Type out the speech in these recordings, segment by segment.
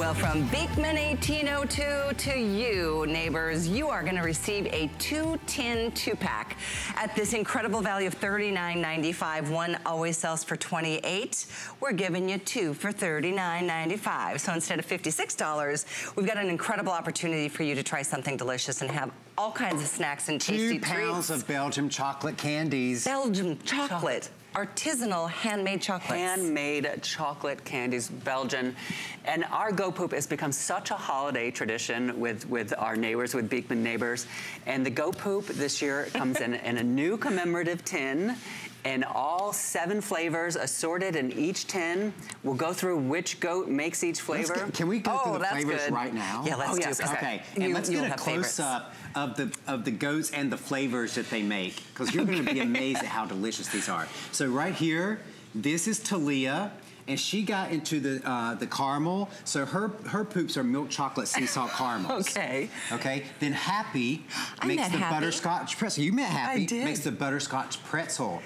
Well, from Beekman 1802 to you, neighbors, you are gonna receive a two tin two pack at this incredible value of $39.95. One always sells for 28. We're giving you two for $39.95. So instead of $56, we've got an incredible opportunity for you to try something delicious and have all kinds of snacks and tasty treats. Two pounds treats. of Belgium chocolate candies. Belgium chocolate. Artisanal handmade chocolates. handmade chocolate candies, Belgian. And our Goat Poop has become such a holiday tradition with, with our neighbors, with Beekman neighbors. And the Goat Poop this year comes in, in a new commemorative tin and all seven flavors assorted in each tin. We'll go through which goat makes each flavor. get- can we go Oh, through the flavors good. right now? Yeah, let's Oh, do it. it. 'cause Okay, you- and let's you'll get a close up of the of the goats and the flavors that they make because you're going to be amazed at how delicious these are. So right here, this is Talia. And she got into the uh, the caramel, so her her poops are milk chocolate sea salt caramels. Okay. Okay. Then Happy I makes the Happy. butterscotch pretzel. You met Happy. I did. Makes the butterscotch pretzel.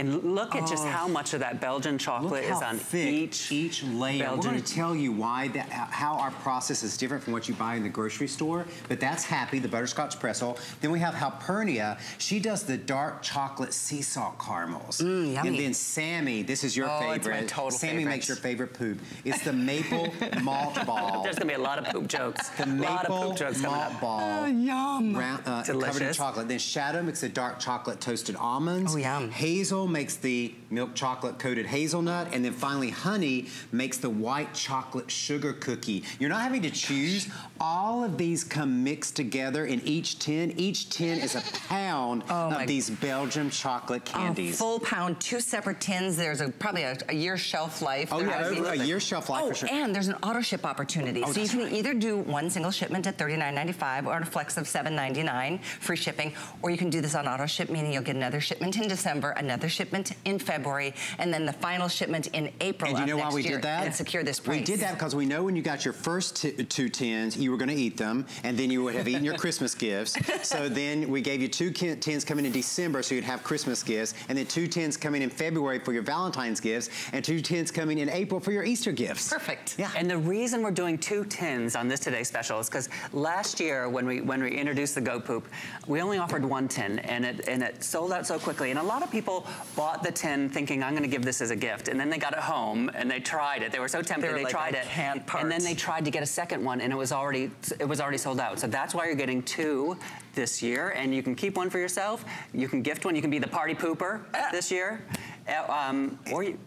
And look at just Oh. how much of that Belgian chocolate is on each, each layer. Belgian. We're going to tell you why that, how our process is different from what you buy in the grocery store. But that's Happy, the butterscotch pretzel. Then we have Halpernia. She does the dark chocolate sea salt caramels. Mm, yummy. And then Sammy, this is your Oh, favorite. it's my total Sammy makes your favorite poop. It's the maple malt ball. There's gonna be a lot of poop jokes. The a lot of maple poop jokes coming malt up. ball. Oh, yum. Round, uh, covered in chocolate. Then Shadow makes the dark chocolate toasted almonds. Oh, yum. Hazel makes the milk chocolate coated hazelnut. And then finally Honey makes the white chocolate sugar cookie. You're not having to choose. All of these come mixed together in each tin. Each tin is a pound Oh, of these Belgium chocolate candies. A full pound, two separate tins. There's a, probably a, a year shelf life. Oh, yeah, has to be- over a year shelf life oh, for sure. and there's an auto ship opportunity. Oh, so you can right. either do one single shipment at $39.95 or a flex of $7.99, free shipping, or you can do this on auto ship, meaning you'll get another shipment in December, another shipment in February, and then the final shipment in April And you know why we did that? And secure this price. We did that because we know when you got your first two tins, you were going to eat them, and then you would have eaten your Christmas gifts. So then we gave you two tins coming in December, so you'd have Christmas gifts, and then two tins coming in February for your Valentine's gifts, and two tins coming in April for your Easter gifts. Perfect. Yeah. And the reason we're doing two tins on this today special is because last year when we when we introduced the Goat Poop, we only offered one tin and it and it sold out so quickly. And a lot of people bought the tin thinking I'm going to give this as a gift, and then they got it home and they tried it. They were so tempted They they like, tried "I it, can't and then they tried to get a second one, and it was already it was already sold out. So that's why you're getting two this year, and you can keep one for yourself. You can gift one. You can be the party pooper this year, Uh, um, or you.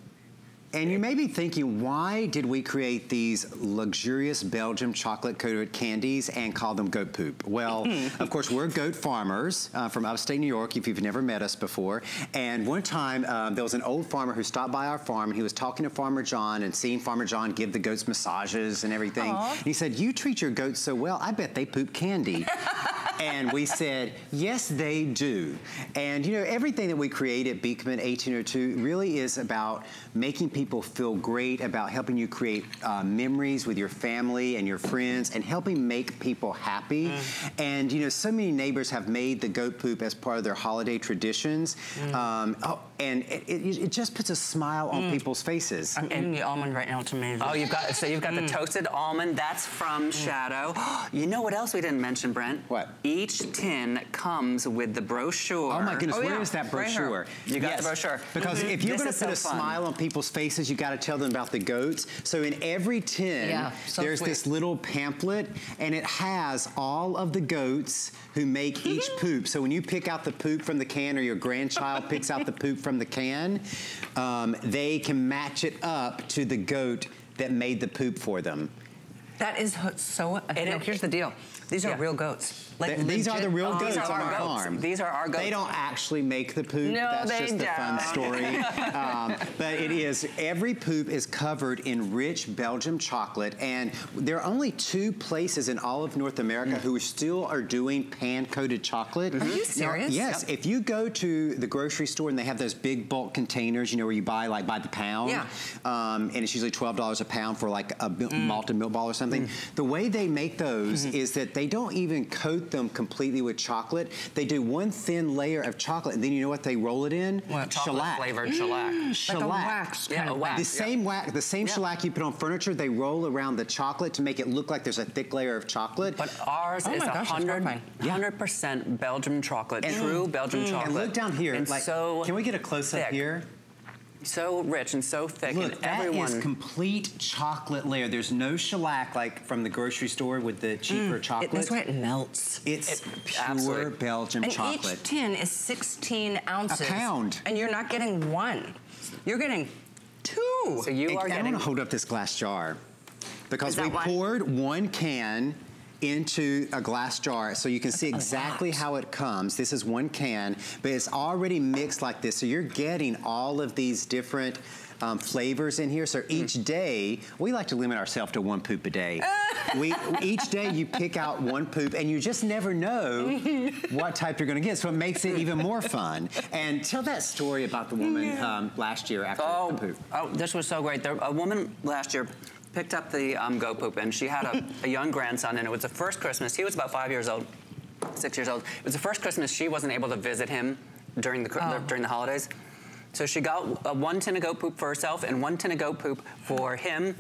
And you may be thinking, why did we create these luxurious Belgium chocolate coated candies and call them goat poop? Well, of course, we're goat farmers uh, from upstate New York, if you've never met us before. And one time, um, there was an old farmer who stopped by our farm and he was talking to Farmer John and seeing Farmer John give the goats massages and everything. And he said, You treat your goats so well, I bet they poop candy. and we said, Yes, they do. And you know, everything that we create at Beekman 1802 really is about making people feel great, about helping you create uh, memories with your family and your friends, and helping make people happy. And you know, so many neighbors have made the goat poop as part of their holiday traditions. Um, oh, and it, it, it just puts a smile on people's faces. I'm eating the almond right now. It's amazing. Oh, you've got so you've got the toasted almond. That's from Shadow. you know what else we didn't mention, Brent? What? Each tin comes with the brochure. Oh my goodness, Oh, where yeah. is that Right brochure? You got the brochure. Because Mm-hmm. Mhm. if you're This gonna put so a fun. smile on people's faces, you gotta tell them about the goats. So in every tin, Yeah, so there's sweet. this little pamphlet and it has all of the goats who make each poop. So when you pick out the poop from the can or your grandchild picks out the poop from the can, um, they can match it up to the goat that made the poop for them. That is so. And no, here's the deal. These are real goats. Like Th- these are the real goats on our goats. farm. These are our goats. They don't actually make the poop. No, That's they just the fun story. um, but it is, every poop is covered in rich Belgium chocolate. And there are only two places in all of North America who still are doing pan-coated chocolate. Are you Now, serious? yes. If you go to the grocery store and they have those big bulk containers, you know, where you buy like by the pound. Yeah. Um, and it's usually $12 a pound for like a Mm. malted milk ball or something. The way they make those Mm-hmm. is that they don't even coat coat them completely with chocolate. They do one thin layer of chocolate, and then you know what they roll it in? What? Chocolate Shellac. flavored shellac. Shellac. Like a wax Yeah, kind a wax. The same wax, the same Yeah. shellac you put on furniture, they roll around the chocolate to make it look like there's a thick layer of chocolate. But ours Oh is my a hundred, horrifying. hundred percent Belgian chocolate, true Belgian chocolate. and mm. look down here, and like, so can we get a close up here? So rich and so thick, Look, and that is everyone. complete chocolate layer. There's no shellac like from the grocery store with the cheaper mm. It, chocolate. that's why it melts. It's It- pure absolutely. Belgian And chocolate. each tin is 16 ounces. A pound. And you're not getting one. You're getting two. so you And are I getting. want to hold up this glass jar because we why? poured one can into a glass jar so you can see exactly how it comes. This is one can, but it's already mixed like this. So you're getting all of these different um, flavors in here. So Mm. each day, we like to limit ourselves to one poop a day. we Each day you pick out one poop and you just never know what type you're gonna get. So it makes it even more fun. And tell that story about the woman um, last year after Oh, the poop. oh, this was so great. There, a woman last year picked up the um, Goat Poop, and she had a, a young grandson, and it was the first Christmas. He was about five years old, six years old. It was the first Christmas she wasn't able to visit him during the Oh. during the holidays. So she got uh, one tin of goat poop for herself and one tin of goat poop for him.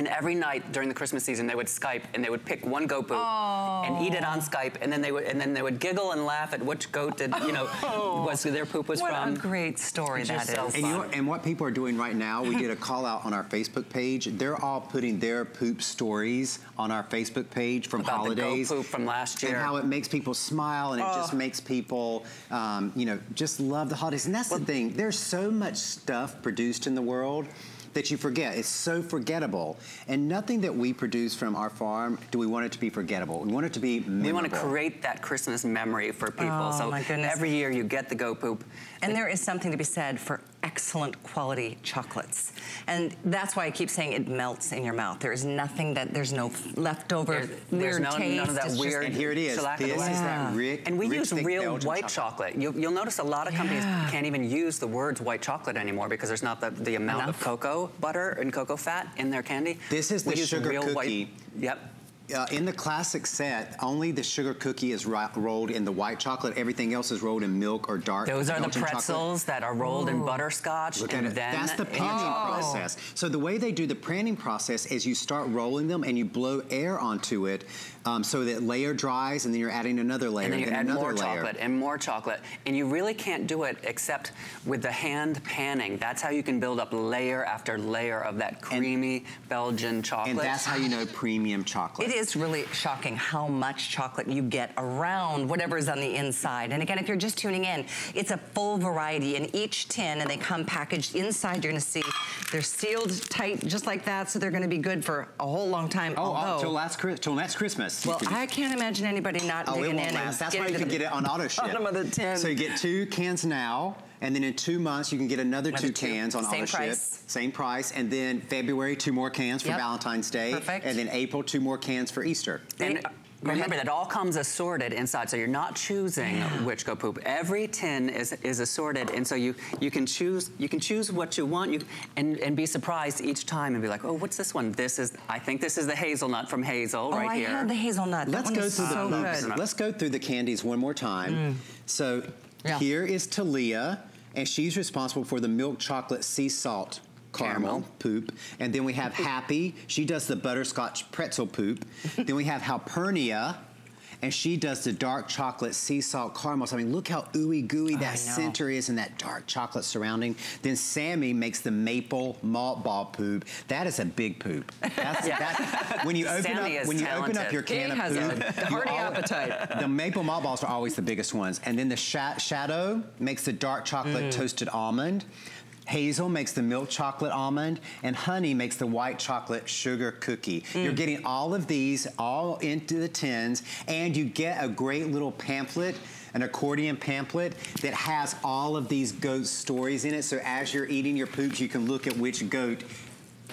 And every night during the Christmas season, they would Skype and they would pick one goat poop and eat it on Skype, and then they would and then they would giggle and laugh at which goat did you know was their poop was what from. What a great story that is. so. And, you know, and what people are doing right now, we did a call out on our Facebook page. They're all putting their poop stories on our Facebook page from About the goat holidays. poop from last year. And how it makes people smile and it just makes people, um, you know, just love the holidays. And that's the thing. There's so much stuff produced in the world that you forget. It's so forgettable. And nothing that we produce from our farm do we want it to be forgettable. We want it to be memorable. We want to create that Christmas memory for people. Oh, so my goodness. every year you get the goat poop. And there is something to be said for excellent quality chocolates. And that's why I keep saying it melts in your mouth. There is nothing that, there's no leftover There- there's weird no- taste. none of that It's just- weird- And here it is. This is that rich, And we rich, use real Belgian white chocolate. You, you'll notice a lot of companies Yeah. can't even use the words white chocolate anymore because there's not the, the amount Enough. of cocoa butter and cocoa fat in their candy. This is We the sugar cookie. White, yep. Uh, in the classic set, only the sugar cookie is ro- rolled in the white chocolate. Everything else is rolled in milk or dark. Those are the Belgian chocolate. pretzels that are rolled in butterscotch. Look and at it. then That's the in panning chocolate. process. So the way they do the panning process is you start rolling them and you blow air onto it um, so that layer dries and then you're adding another layer And then you add another more layer. chocolate and more chocolate. And you really can't do it except with the hand panning. That's how you can build up layer after layer of that creamy Belgian chocolate. And that's how you know premium chocolate. It is really shocking how much chocolate you get around whatever is on the inside. And again, if you're just tuning in, it's a full variety in each tin and they come packaged inside. You're gonna see they're sealed tight just like that, so they're gonna be good for a whole long time. Oh, oh, although, till last till next Christmas. well, I can't imagine anybody not Oh, it digging won't in last. and That's why you can get it on auto ship. bottom of the tin. So you get two cans now, and then in two months you can get another, Another two two. cans on Same auto price. ship. Same price. And then February, two more cans for Yep. Valentine's Day. Perfect. And then April, two more cans for Easter. And remember that all comes assorted inside, so you're not choosing which go poop. Every tin is is assorted, and so you you can choose you can choose what you want. You and and be surprised each time and be like, oh, what's this one? This is I think this is the hazelnut from Hazel Oh, right I here. had the hazelnut. That Let's one go is through so the good. Let's go through the candies one more time. Mm. So Yeah. here is Talia, and she's responsible for the milk chocolate sea salt caramel, poop. And then we have Happy. She does the butterscotch pretzel poop. then we have Halpernia. And she does the dark chocolate sea salt caramels. I mean, look how ooey gooey that center is and that dark chocolate surrounding. Then Sammy makes the maple malt ball poop. That is a big poop. That's, Yeah. when you open Sammy up when you open up your can He of has a poop, you hearty appetite. the maple malt balls are always the biggest ones. And then the sha- shadow makes the dark chocolate Mm. toasted almond. Hazel makes the milk chocolate almond, and honey makes the white chocolate sugar cookie. Mm. You're getting all of these all into the tins, and you get a great little pamphlet, an accordion pamphlet that has all of these goat stories in it. So as you're eating your poops, you can look at which goat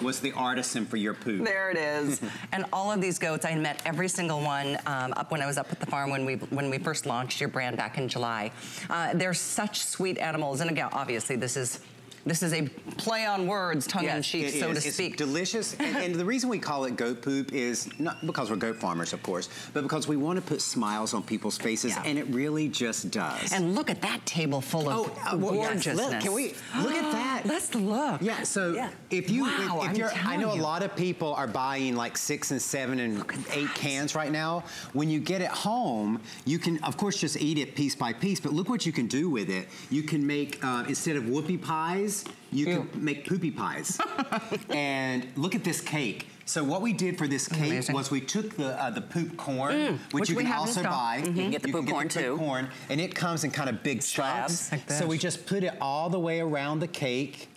was the artisan for your poop. There it is. and all of these goats, I met every single one um, up when I was up at the farm when we when we first launched your brand back in July. Uh, they're such sweet animals, and again, obviously, this is This is a play on words, tongue in cheek, so is. to It's speak. delicious. and, and the reason we call it goat poop is not because we're goat farmers, of course, but because we want to put smiles on people's faces, Yeah. and it really just does. And look at that table full of Oh, uh, well, yes, gorgeousness. look, can we- look at that. Let's look. Yeah, so Yeah. if you, Wow, if, if you're, I know you. a lot of people are buying like six and seven and eight cans right now. When you get it home, you can, of course, just eat it piece by piece. But look what you can do with it. You can make uh, instead of whoopie pies, you can make poopy pies. and look at this cake. So what we did for this cake Amazing. was we took the uh, the poop corn, which, which you can also buy. Mhm. You can get the poop corn, the poop too. corn, and it comes in kind of big Slabs. Like so we just put it all the way around the cake.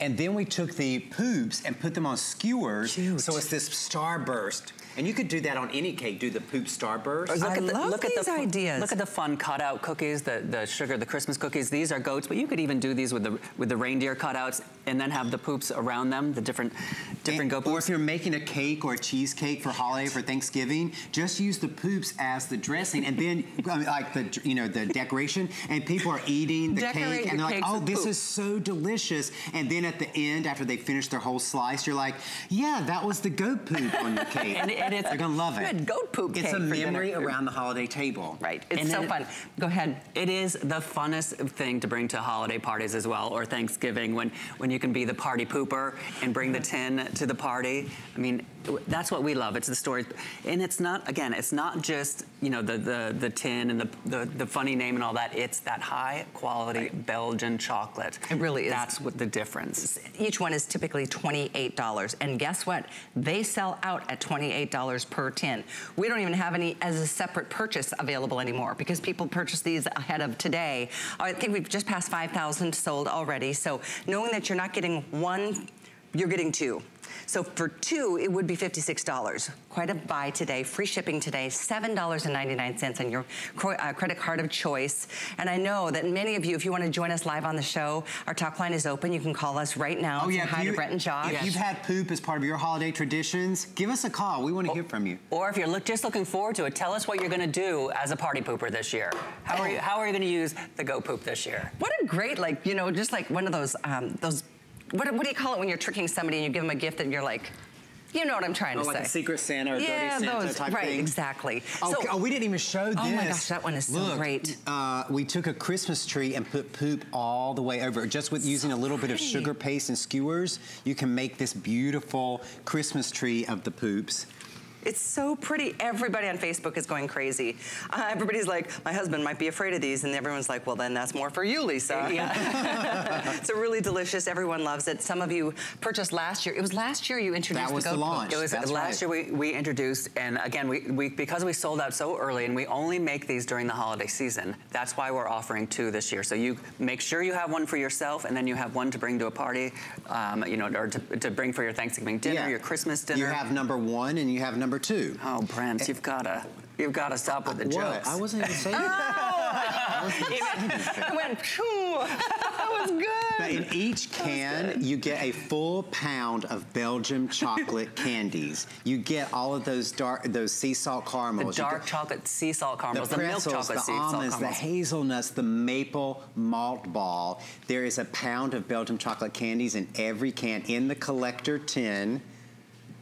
And then we took the poops and put them on skewers. Cute. So it's this starburst. And you could do that on any cake, do the poop starburst. Look I at the, love look at these the ideas. Look at the fun cutout cookies, the, the sugar, the Christmas cookies. These are goats, but you could even do these with the with the reindeer cutouts, and then have the poops around them, the different different goat or poops. if you're making a cake or a cheesecake for holiday for Thanksgiving, just use the poops as the dressing, and then I mean, like the you know the decoration, and people are eating the Decorate cake, and they're like, "Oh, this poop." is so delicious!" And then at the end, after they finish their whole slice, you're like, "Yeah, that was the goat poop on your cake." And- and it's- They're gonna love it. You goat poop It's cake a for dinner. memory around the holiday table. Right. It's And so then- fun. Go ahead. It is the funnest thing to bring to holiday parties as well, or Thanksgiving, when, when you can be the party pooper and bring the tin to the party. I mean, that's what we love. It's the story, and it's not again. It's not just you know the the, the tin and the, the the funny name and all that. It's that high quality Belgian chocolate. It really is. That's what the difference. Each one is typically $28. And guess what? They sell out at $28 per tin. We don't even have any as a separate purchase available anymore because people purchase these ahead of today. I think we've just passed 5,000 sold already. So knowing that you're not getting one, you're getting two. So for two, it would be $56. Quite a buy today. Free shipping today, $7.99 on your uh, credit card of choice. And I know that many of you, if you want to join us live on the show, our talk line is open. You can call us right now. Oh yeah, hi if to Brent and Josh. If you've had poop as part of your holiday traditions, give us a call. We want to hear from you. Or if you're look, just looking forward to it, tell us what you're going to do as a party pooper this year. How are you? How are you going to use the Go poop this year? What a great, like, you know, just like one of those, um, those, what, what do you call it when you're tricking somebody and you give them a gift and you're like, you know what I'm trying Oh, to like say. a Secret Santa or yeah, Dirty Santa those, type right, thing? exactly. Oh, So- oh, we didn't even show this. Oh my gosh, that one is so great. Uh, we took a Christmas tree and put poop all the way over. Just with using a little bit of sugar paste and skewers, you can make this beautiful Christmas tree of the poops. It's so pretty. Everybody on Facebook is going crazy. Uh, everybody's like, my husband might be afraid of these, and everyone's like, well, then that's more for you, Lisa. Yeah. it's a really delicious. Everyone loves it. Some of you purchased last year. It was last year you introduced That was the launch. poop. It was That's last right. year we, we introduced, and again, we, we because we sold out so early, and we only make these during the holiday season. That's why we're offering two this year. So you make sure you have one for yourself, and then you have one to bring to a party, um, you know, or to, to bring for your Thanksgiving dinner, Yeah. your Christmas dinner. You have number one and you have number two. oh, Brent, you've gotta, you've gotta stop with the what? jokes. I wasn't even saying that. Oh! I went, phew, that was good. But in each can, you get a full pound of Belgium chocolate candies. You get all of those dark, those sea salt the caramels. You dark get chocolate sea salt the caramels, the, milk pretzels, chocolate the sea salt almonds, the caramels. hazelnuts, the maple malt ball. There is a pound of Belgium chocolate candies in every can in the collector tin.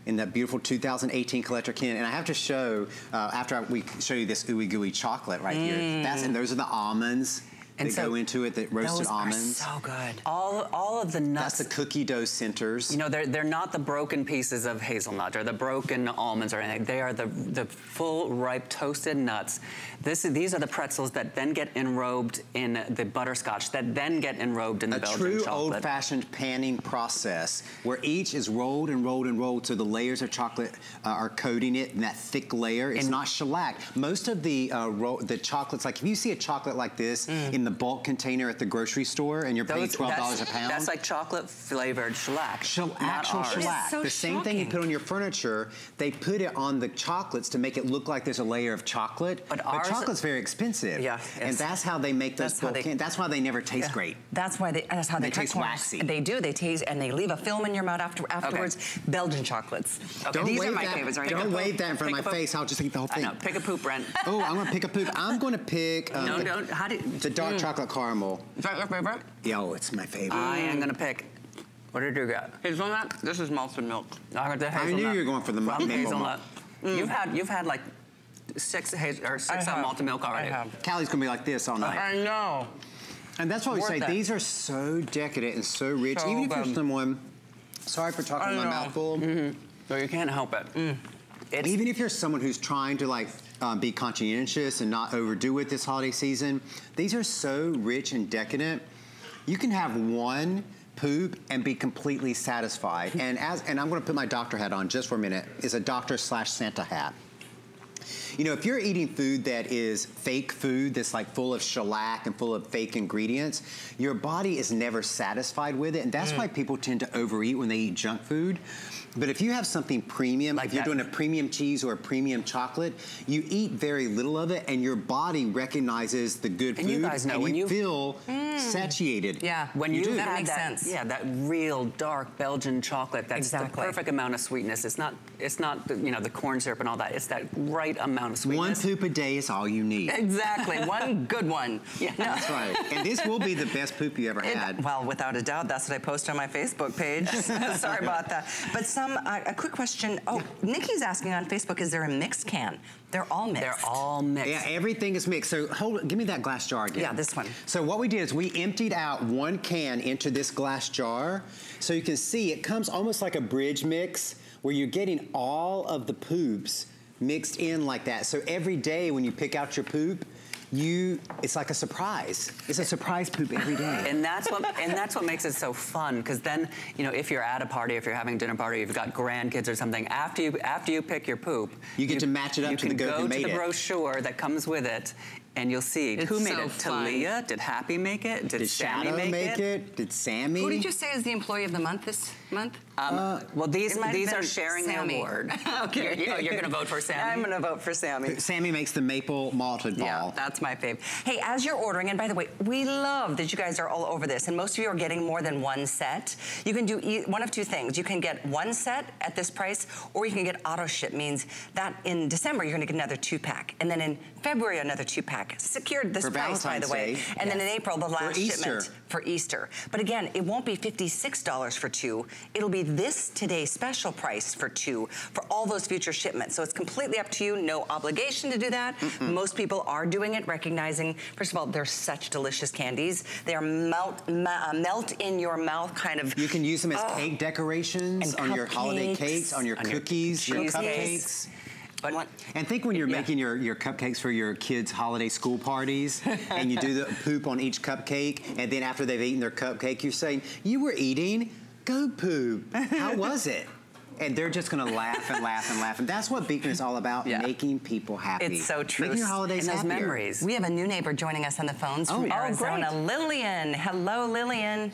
In that beautiful 2018 collector can, and I have to show uh, after I, we show you this ooey gooey chocolate right here. That's and those are the almonds And that so go into it. The roasted Those are almonds. so good. all, all of the nuts. That's the cookie dough centers. You know, they're, they're not the broken pieces of hazelnut or the broken almonds or anything. They are the, the full, ripe, toasted nuts. This, these are the pretzels that then get enrobed in the butterscotch, that then get enrobed in the a Belgian true chocolate. old-fashioned panning process where each is rolled and rolled and rolled so the layers of chocolate uh, are coating it in that thick layer. It's And- not shellac. Most of the uh, ro- the chocolates, like if you see a chocolate like this in the bulk container at the grocery store and you're paying Those- twelve dollars a pound. That's like chocolate flavored shellac. Shell, actual shellac. so the same thing you put on your furniture, they put it on the chocolates to make it look like there's a layer of chocolate. But ours- chocolate's very expensive. Yeah, And that's how they make those That's bulk they- That's why they never taste Yeah. great. That's why they. That's how they, They taste corners. waxy. They do. They taste and they leave a film in your mouth after afterwards. Belgian chocolates. Don't These wave are my that, favorites. Right Don't now. wave that in front of my face. I'll just eat the whole I thing. know. Pick a poop, Brent. Oh, I'm gonna pick a poop. I'm gonna pick. Um, no, the, don't. How do you, the dark dark chocolate caramel. Is that your favorite? Yeah, oh, it's my favorite. I am gonna pick. What did you get? Hazelnut? This is malted milk. I got the I knew you were going for the From maple hazelnut. Mm. You've had you've had like six haz- or six I uh, malted milk already. I have. Callie's gonna be like this all night. I know. And that's why we say it. these are so decadent and so rich. So Even if you're good. someone, sorry for talking my know. mouth full. So mm-hmm. you can't help it. Mm. It's Even if you're someone who's trying to like um, be conscientious and not overdo it this holiday season, these are so rich and decadent. You can have one poop and be completely satisfied. and as and I'm going to put my doctor hat on just for a minute. It's a doctor slash Santa hat. You know, if you're eating food that is fake food, that's like full of shellac and full of fake ingredients, your body is never satisfied with it. And that's why people tend to overeat when they eat junk food. But if you have something premium, Like if you're that. doing a premium cheese or a premium chocolate, you eat very little of it and your body recognizes the good And food you guys know, and when you, you- feel mm. satiated. Yeah. when you, do. had That makes that, sense. yeah, that real dark Belgian chocolate. That's Exactly. the perfect amount of sweetness. It's not, it's not, the, you know, the corn syrup and all that. It's that right amount of sweetness. One sweetness. poop a day is all you need. Exactly. One good one. Yeah. That's right. And this will be the best poop you ever It- had. well, without a doubt, that's what I post on my Facebook page. Sorry about that. But some, uh, a quick question. Oh, Nikki's asking on Facebook, is there a mixed can? They're all mixed. They're all mixed. Yeah, everything is mixed. So hold, give me that glass jar again. Yeah, this one. So what we did is we emptied out one can into this glass jar. So you can see it comes almost like a bridge mix where you're getting all of the poops mixed in like that. So every day when you pick out your poop, you it's like a surprise. It's a surprise poop every day. And that's what and that's what makes it so fun because then you know if you're at a party, if you're having a dinner party, if you've got grandkids or something, after you after you pick your poop, You get to match it up you to can the goat go who to the it. brochure that comes with it, and you'll see It's who made so it. fun. Talia, did Happy make it? Did, Did Sammy Shadow make, make it? Did Sammy? Who did you say is the employee of the month this month? Um, well, these It might have these are sharing Sammy. the award. okay. You're, you're going to vote for Sammy. I'm going to vote for Sammy. Sammy makes the maple malted ball. Yeah, that's my fave. Hey, as you're ordering, and by the way, we love that you guys are all over this, and most of you are getting more than one set. You can do e- one of two things. You can get one set at this price, or you can get auto ship, means that in December you're gonna get another two pack, and then in February another two pack. Secured this For price, by the way. Day. And then in April, the last Easter. shipment for Easter. But again, it won't be $56 for two. It'll be this today special price for two for all those future shipments. So it's completely up to you. No obligation to do that. Most people are doing it, recognizing, first of all, they're such delicious candies. They are melt, ma- uh, melt in your mouth kind of. You can use them as Oh. cake decorations on your holiday cakes, on your On cookies, your cupcakes. But What? And think when you're Yeah. making your, your cupcakes for your kids' holiday school parties, and you do the poop on each cupcake, and then after they've eaten their cupcake, you're saying, You were eating goat poop. How was it? And they're just gonna laugh and laugh and laugh. And that's what Beekman is all about, Yeah. making people happy. It's so true. Making your holidays and those happier. memories. We have a new neighbor joining us on the phones Oh, from yeah. Oh, Arizona, great. Lillian. Hello, Lillian.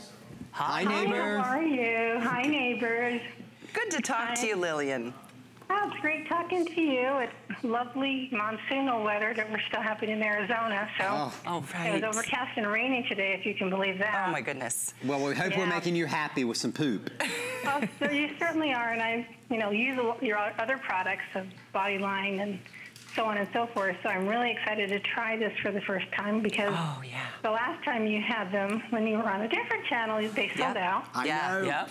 Hi, Hi, neighbor. how are you? Hi, neighbors. Good to talk to you, Lillian. Oh, it's great talking to you. It's lovely monsoonal weather that we're still having in Arizona. So Oh. Oh, it was overcast and raining today, if you can believe that. Oh, my goodness. Well, we hope we're making you happy with some poop. Well, so you certainly are, and I, you know, use your other products of Bodyline and so on and so forth. So I'm really excited to try this for the first time because Oh, yeah. the last time you had them when you were on a different channel, they sold Yeah. out. I Yeah. know. yeah.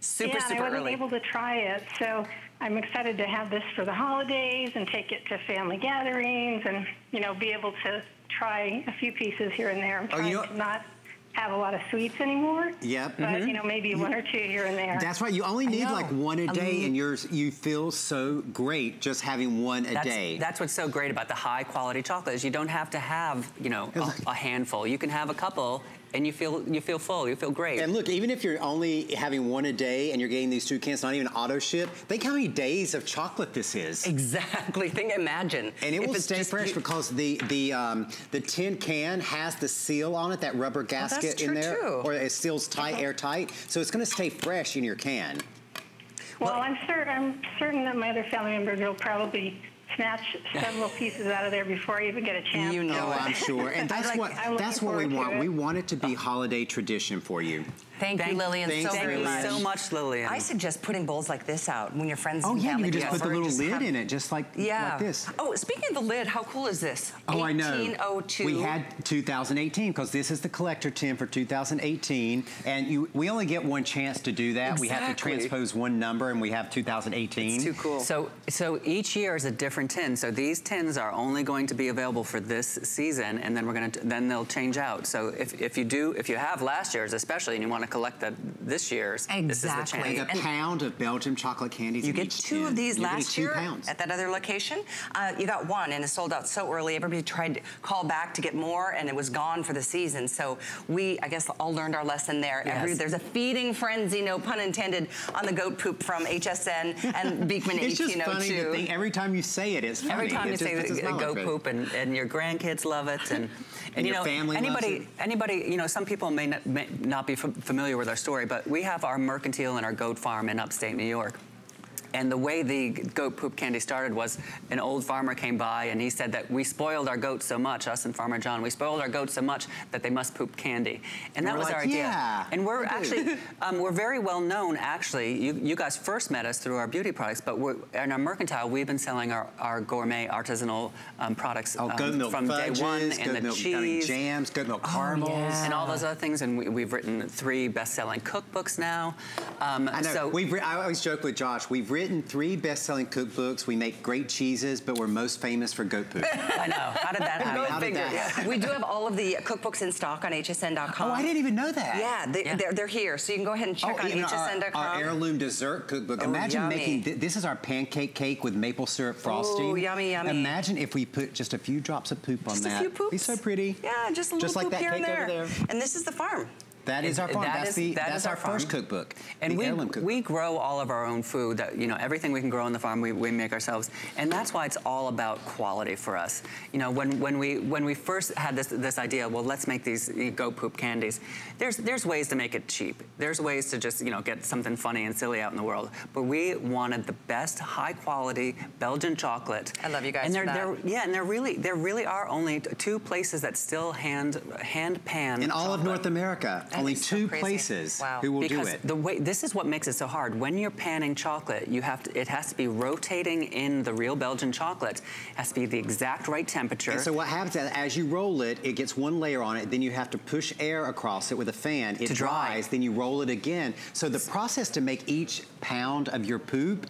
Super, yeah, and super I wasn't early. able to try it, so I'm excited to have this for the holidays and take it to family gatherings, and you know, be able to try a few pieces here and there. I'm Oh, trying you know- to not have a lot of sweets anymore. Yep. But you mm-hmm. know, maybe one or two here and there. That's right. You only need like one a day, mean- and yours you feel so great just having one a That's, day. that's what's so great about the high quality chocolate is you don't have to have you know a, a handful. You can have a couple, and you feel you feel full. You feel great. and look, even if you're only having one a day and you're getting these two cans, not even auto ship, think how many days of chocolate this is. Exactly. Think, imagine. And it if will stay fresh because the the um, the tin can has the seal on it, that rubber gasket in true, there, too. or it seals tight, airtight, so it's going to stay fresh in your can. well, I'm certain I'm certain that my other family members will probably snatch several pieces out of there before I even get a chance. You know. I'm sure, and that's like- what that's what we want. it. We want it to be holiday tradition for you. Thank, you, Lillian, thanks, so very Lillian. much. so much, Lillian. I suggest putting bowls like this out when your friends Oh and yeah, family you could just put the little lid have- in it, just like, Yeah. like this. Oh, speaking of the lid, how cool is this? Oh, I know. 1802. We had 2018 because this is the collector tin for 2018, and you we only get one chance to do that. Exactly. We have to transpose one number, and we have 2018. It's too cool. So, so each year is a different tin. So these tins are only going to be available for this season, and then we're going to then they'll change out. So if, if you do, if you have last year's especially, and you want to collect the, this year's, this is the Exactly. chance. Like a pound of Belgium chocolate candies. You get two tin. of these You're last two year pounds. at that other location. Uh, you got one, and it sold out so early. Everybody tried to call back to get more, and it was gone for the season. So we, I guess, all learned our lesson there. Every, there's a feeding frenzy, no pun intended, on the goat poop from HSN and Beekman It's just funny to 1802. think every time you say it, it's funny. Every time It you just say puts a the goat your poop, and, and your grandkids love it, and And you your know family loves anybody it. anybody you know some people may not, may not be f- familiar with our story, but we have our mercantile and our goat farm in upstate New York. And the way the goat poop candy started was an old farmer came by and he said that we spoiled our goats so much, us and Farmer John, we spoiled our goats so much that they must poop candy. And that was like, our idea. "Yeah, and we're we actually, um, we're very well known actually. You, you guys first met us through our beauty products, but we're, in our mercantile, we've been selling our, our gourmet artisanal um, products Oh, um, milk from fudges, day one and the milk cheese. jams, goat milk caramels. yeah. and all those other things, and we, we've written three best-selling cookbooks now. Um, I know. So we've I always joke with Josh. We've written three best-selling cookbooks. We make great cheeses, but we're most famous for goat poop. I know. How did that happen? How did that happen? we do have all of the cookbooks in stock on hsn.com. Oh, I didn't even know that. Yeah, they, Yeah. They're, they're here, so you can go ahead and check oh, on even our, hsn.com. our heirloom dessert cookbook. Oh, Imagine yummy. making th- this is our pancake cake with maple syrup frosting. yummy, yummy. Imagine if we put just a few drops of poop on Just that. a few poops. Be so pretty. Yeah, just a little Just like poop that here and there. over there. And this is the farm. That is our farm. that that's is- the, that that's is our, our farm. first cookbook. And the we, heirloom cookbook. we grow all of our own food. That you know, everything we can grow on the farm, we, we make ourselves, and that's why it's all about quality for us. You know, when, when we when we first had this this idea, well, let's make these goat poop candies. There's there's ways to make it cheap. There's ways to just you know get something funny and silly out in the world. But we wanted the best, high quality Belgian chocolate. I love you guys And they're, for that. they're yeah, and there really there really are only two places that still hand hand pan in all of. North America, That only is so two places Wow. who will because do it. the way this is what makes it so hard. When you're panning chocolate, you have to it has to be rotating in the real Belgian chocolate. It has to be the exact right temperature. And so what happens is, as you roll it, it gets one layer on it. Then you have to push air across it with a fan. It To dry. dries. Then you roll it again. So the process to make each pound of your poop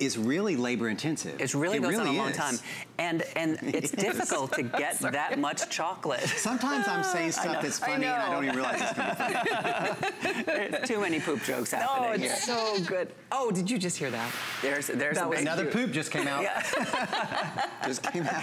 is really labor intensive. it really it goes really on a long is. time, and and it's It is. difficult to get that much chocolate. Sometimes I'm saying ah, stuff that's I funny and I don't even realize it's coming. Too many poop jokes happening Oh, here. it's so good. Oh, did you just hear that? There's there's That a was big Another poop just came out. just came out.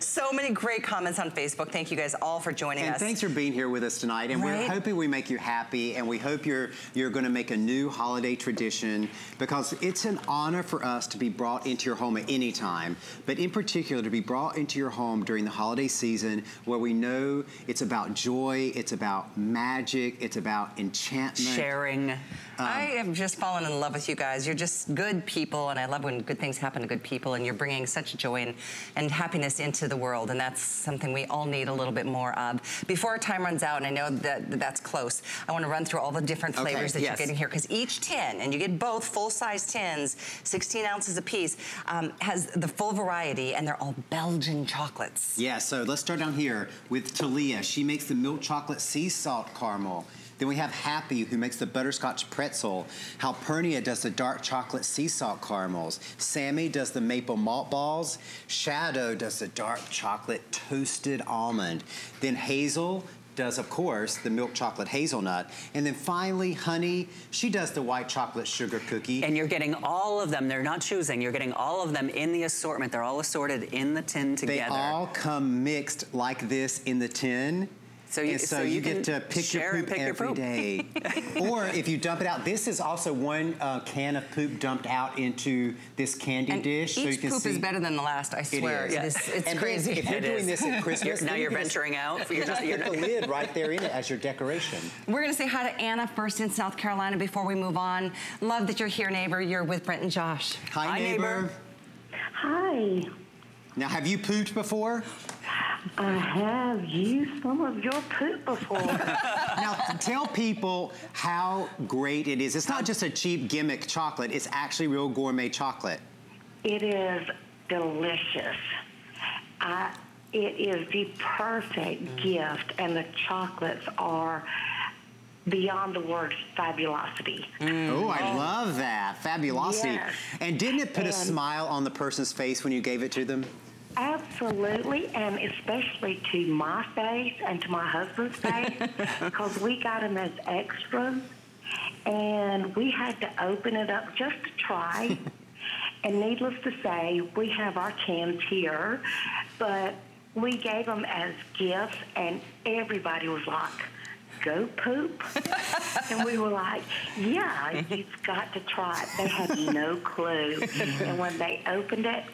So many great comments on Facebook. Thank you guys all for joining And us. thanks for being here with us tonight. And Right? we're hoping we make you happy, and we hope you're you're going to make a new holiday tradition because it's an honor for us to be brought into your home at any time, but in particular to be brought into your home during the holiday season, where we know it's about joy, it's about magic, it's about enchantment. sharing. I have just fallen in love with you guys. You're just good people, and I love when good things happen to good people, and you're bringing such joy and, and happiness into the world, and that's something we all need a little bit more of. Before our time runs out, and I know that that that's close, I want to run through all the different Okay, flavors that yes. you're getting here, because each tin, and you get both full-size tins, 16 ounces apiece, um, has the full variety, and they're all Belgian chocolates. Yeah, so let's start down here with Talia. She makes the milk chocolate sea salt caramel. Then we have Happy, who makes the butterscotch pretzel. Halpernia does the dark chocolate sea salt caramels. Sammy does the maple malt balls. Shadow does the dark chocolate toasted almond. Then Hazel does, of course, the milk chocolate hazelnut. And then finally, Honey, she does the white chocolate sugar cookie. And you're getting all of them. They're not choosing. You're getting all of them in the assortment. They're all assorted in the tin together. They all come mixed like this in the tin. So you- so, so you, you get to pick share your poop pick your poop. day. or if you dump it out, this is also one uh, can of poop dumped out into this candy And dish. so you each can poop see. is better than the last, I swear. is. It is, it's and crazy. Then, if you're It doing is. this at Christmas, You're- now you're venturing out. Just, You're just just- put the lid right there in it as your decoration. We're going to say hi to Anna first in South Carolina before we move on. Love that you're here, neighbor. You're with Brent and Josh. Hi, Hi, neighbor. neighbor. Hi. Now, have you pooped before? I have used some of your poop before. now, tell people how great it is. It's not just a cheap gimmick chocolate, it's actually real gourmet chocolate. It is delicious. I, it is the perfect mm. gift, and the chocolates are beyond the word fabulosity. Mm. Oh, I love that. Fabulosity. Yes. And didn't it put and a smile on the person's face when you gave it to them? Absolutely, and especially to my face and to my husband's face, because we got them as extras, and we had to open it up just to try. and needless to say, we have our cans here, but we gave them as gifts, and everybody was like, go poop? and we were like, yeah, you've got to try it. They had no clue. and when they opened it,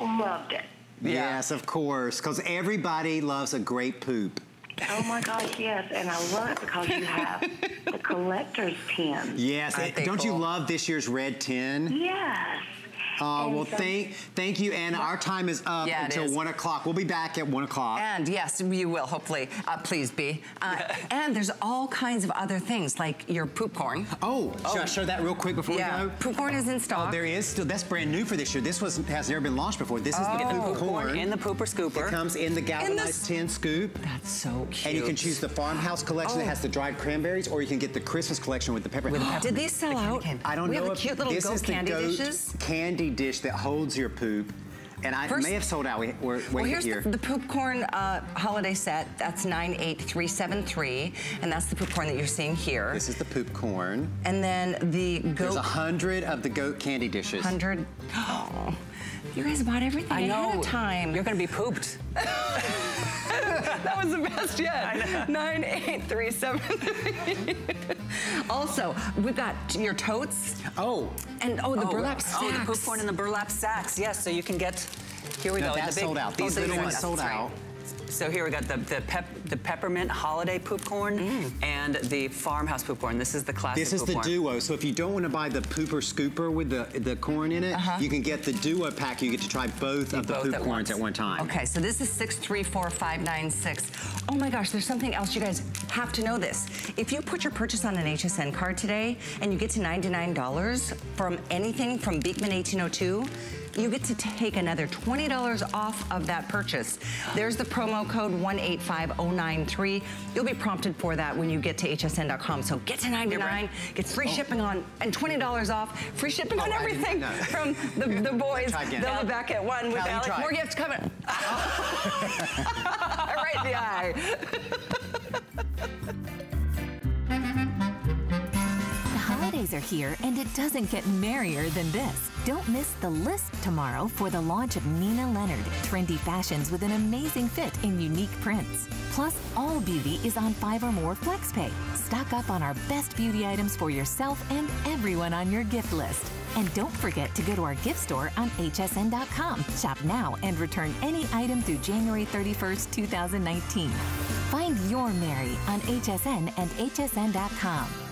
loved it. Yeah. Yes, of course, because everybody loves a great poop. Oh my gosh, yes, and I love it because you have the collector's tin. Yes, don't cool? you love this year's red tin? Yes. Uh, well, thank thank you, Anna. Our time is up yeah, until is. 1 o'clock. We'll be back at 1 o'clock. And yes, you will, hopefully. Uh, please be. Uh, and there's all kinds of other things, like your poop corn. Oh, oh. should I show that real quick before yeah. we go? Poop corn is in stock. Oh, there is still. That's brand new for this year. This was has never been launched before. This is oh. the poop corn. In the pooper scooper. It comes in the galvanized in tin scoop. That's so cute. And you can choose the farmhouse collection oh. that has the dried cranberries, or you can get the Christmas collection with the pepper. With the pepper. Did these sell out? I don't we know. We have a cute little this goat candy goat dishes. candy dish that holds your poop and I First, may have sold out. We, we're, waiting well, here. the, the poop corn uh, holiday set. That's 98373, and that's the poop corn that you're seeing here. This is the poop corn. And then the goat. There's a hundred of the goat candy dishes. Hundred. Oh, you guys bought everything I know. ahead of time. You're gonna be pooped. that was the best yet. 98373. also, we've got your totes. Oh. And oh, the oh, burlap sacks. Oh, the poop corn and the burlap sacks. Yes, so you can get. Here we no, go. That's the big, sold out. These oh, little ones sold out. So here we got the the, pep, the peppermint holiday poop corn mm. and the farmhouse poop corn. This is the classic. This is the corn. duo. So if you don't want to buy the pooper scooper with the the corn in it, uh -huh. you can get the duo pack. You get to try both of the both poop at corns once. at one time. Okay, so this is six three four five nine six. Oh my gosh, there's something else. You guys have to know this. If you put your purchase on an HSN card today and you get to ninety nine dollars from anything from Beekman 1802 you get to take another $20 off of that purchase. There's the promo code 185093. You'll be prompted for that when you get to hsn.com. So get to 99, get free oh. shipping on, and $20 off, free shipping oh, on everything no. from the, the boys. They'll be back at one with Callie, Alex. More gifts coming. right in the eye. holidays are here, and it doesn't get merrier than this. Don't miss the list tomorrow for the launch of Nina Leonard, trendy fashions with an amazing fit in unique prints. Plus, all beauty is on five or more FlexPay. Stock up on our best beauty items for yourself and everyone on your gift list. And don't forget to go to our gift store on hsn.com. Shop now and return any item through January 31st, 2019. Find your Merry on HSN and hsn.com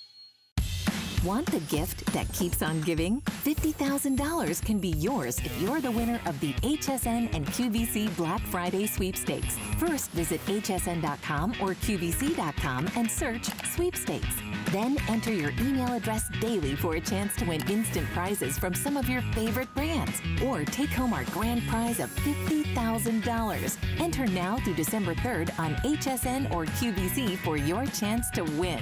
Want the gift that keeps on giving? $50,000 can be yours if you're the winner of the HSN and QVC Black Friday sweepstakes. First, visit hsn.com or qvc.com and search sweepstakes. Then enter your email address daily for a chance to win instant prizes from some of your favorite brands or take home our grand prize of $50,000. Enter now through December 3rd on HSN or QVC for your chance to win.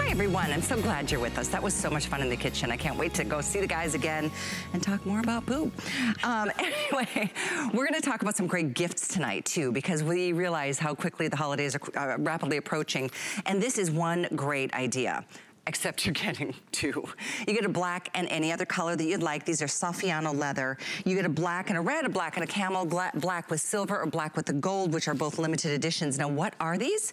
Hi everyone. I'm so glad you're with us. That was so much fun in the kitchen. I can't wait to go see the guys again and talk more about poop. Um, anyway, we're going to talk about some great gifts tonight too, because we realize how quickly the holidays are uh, rapidly approaching. And this is one great idea except you're getting two. You get a black and any other color that you'd like. These are Saffiano leather. You get a black and a red, a black and a camel, black with silver or black with the gold, which are both limited editions. Now, what are these?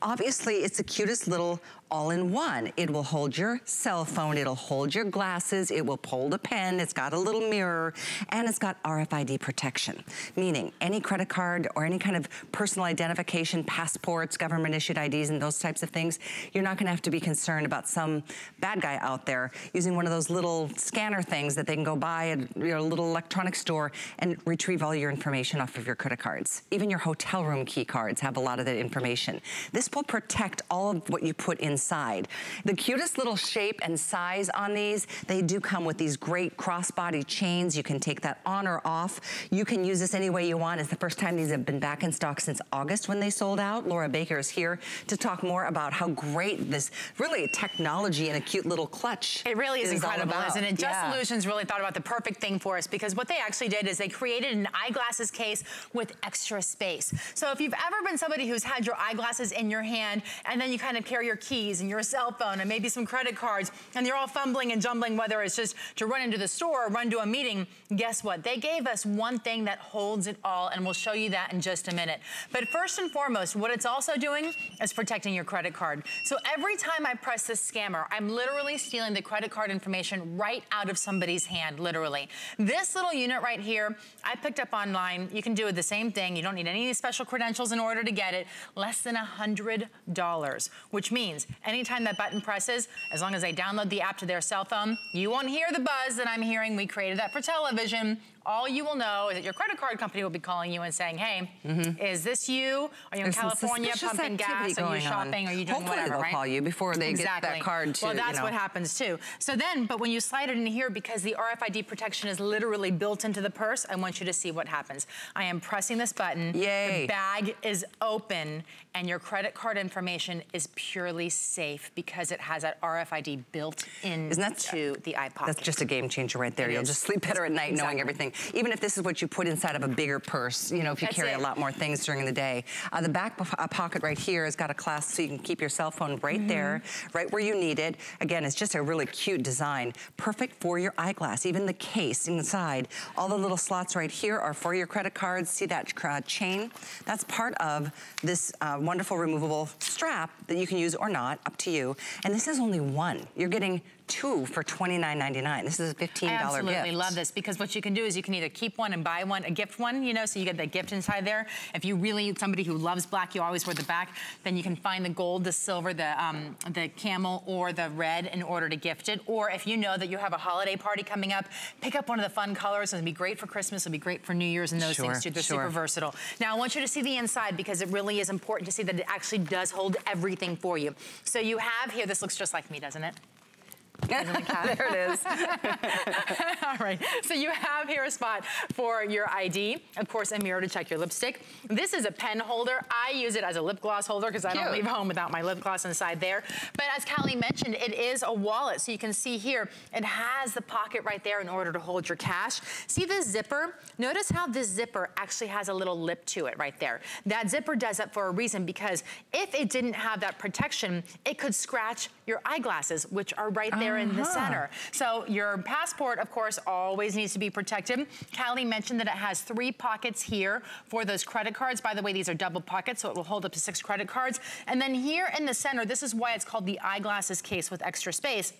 Obviously, it's the cutest little all-in-one. It will hold your cell phone, it'll hold your glasses, it will hold a pen, it's got a little mirror, and it's got RFID protection, meaning any credit card or any kind of personal identification, passports, government-issued IDs, and those types of things, you're not gonna have to be concerned about some bad guy out there using one of those little scanner things that they can go buy at your little electronic store and retrieve all your information off of your credit cards. Even your hotel room key cards have a lot of that information. This will protect all of what you put inside. The cutest little shape and size on these, they do come with these great crossbody chains. You can take that on or off. You can use this any way you want. It's the first time these have been back in stock since August when they sold out. Laura Baker is here to talk more about how great this really technology and a cute little clutch It really is, is incredible, isn't it? Just yeah. Solutions really thought about the perfect thing for us because what they actually did is they created an eyeglasses case with extra space. So if you've ever been somebody who's had your eyeglasses in your hand and then you kind of carry your keys keys and your cell phone and maybe some credit cards and you're all fumbling and jumbling whether it's just to run into the store or run to a meeting, guess what? They gave us one thing that holds it all and we'll show you that in just a minute. But first and foremost, what it's also doing is protecting your credit card. So every time I press this scammer, I'm literally stealing the credit card information right out of somebody's hand, literally. This little unit right here, I picked up online. You can do the same thing. You don't need any special credentials in order to get it. Less than $100, which means anytime that button presses, as long as they download the app to their cell phone, you won't hear the buzz that I'm hearing. We created that for television all you will know is that your credit card company will be calling you and saying, hey, mm -hmm. is this you? Are you in There's California pumping gas? Are you shopping? On. Are you doing Hopefully whatever, they'll right? call you before they exactly. get that card to, Well, that's you know. what happens too. So then, but when you slide it in here, because the RFID protection is literally built into the purse, I want you to see what happens. I am pressing this button. Yay. The bag is open and your credit card information is purely safe because it has that RFID built into the iPod. That's just a game changer right there. It You'll is. just sleep better at night exactly. knowing everything. Even if this is what you put inside of a bigger purse, you know, if you That's carry it. a lot more things during the day. Uh, the back uh, pocket right here has got a clasp so you can keep your cell phone right mm -hmm. there, right where you need it. Again, it's just a really cute design. Perfect for your eyeglass. Even the case inside, all the little slots right here are for your credit cards. See that uh, chain? That's part of this uh, wonderful removable strap that you can use or not, up to you. And this is only one. You're getting two for $29.99. This is a $15 gift. I absolutely love this because what you can do is you can either keep one and buy one, a gift one, you know, so you get the gift inside there. If you really, somebody who loves black, you always wear the back, then you can find the gold, the silver, the, um, the camel, or the red in order to gift it. Or if you know that you have a holiday party coming up, pick up one of the fun colors. It'll be great for Christmas. It'll be great for New Year's and those sure, things too. They're sure. super versatile. Now, I want you to see the inside because it really is important to see that it actually does hold everything for you. So you have here, this looks just like me, doesn't it? Ah, there it is. All right, so you have here a spot for your ID. Of course, a mirror to check your lipstick. This is a pen holder. I use it as a lip gloss holder because I don't leave home without my lip gloss inside there. But as Callie mentioned, it is a wallet. So you can see here, it has the pocket right there in order to hold your cash. See this zipper? Notice how this zipper actually has a little lip to it right there. That zipper does that for a reason because if it didn't have that protection, it could scratch your eyeglasses, which are right there in the Uh-huh. center. So your passport, of course, always needs to be protected. Callie mentioned that it has three pockets here for those credit cards. By the way, these are double pockets, so it will hold up to six credit cards. And then here in the center, this is why it's called the eyeglasses case with extra space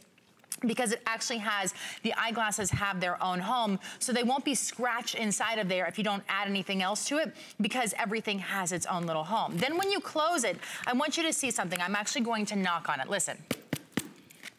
because it actually has, the eyeglasses have their own home, so they won't be scratched inside of there if you don't add anything else to it, because everything has its own little home. Then when you close it, I want you to see something. I'm actually going to knock on it. Listen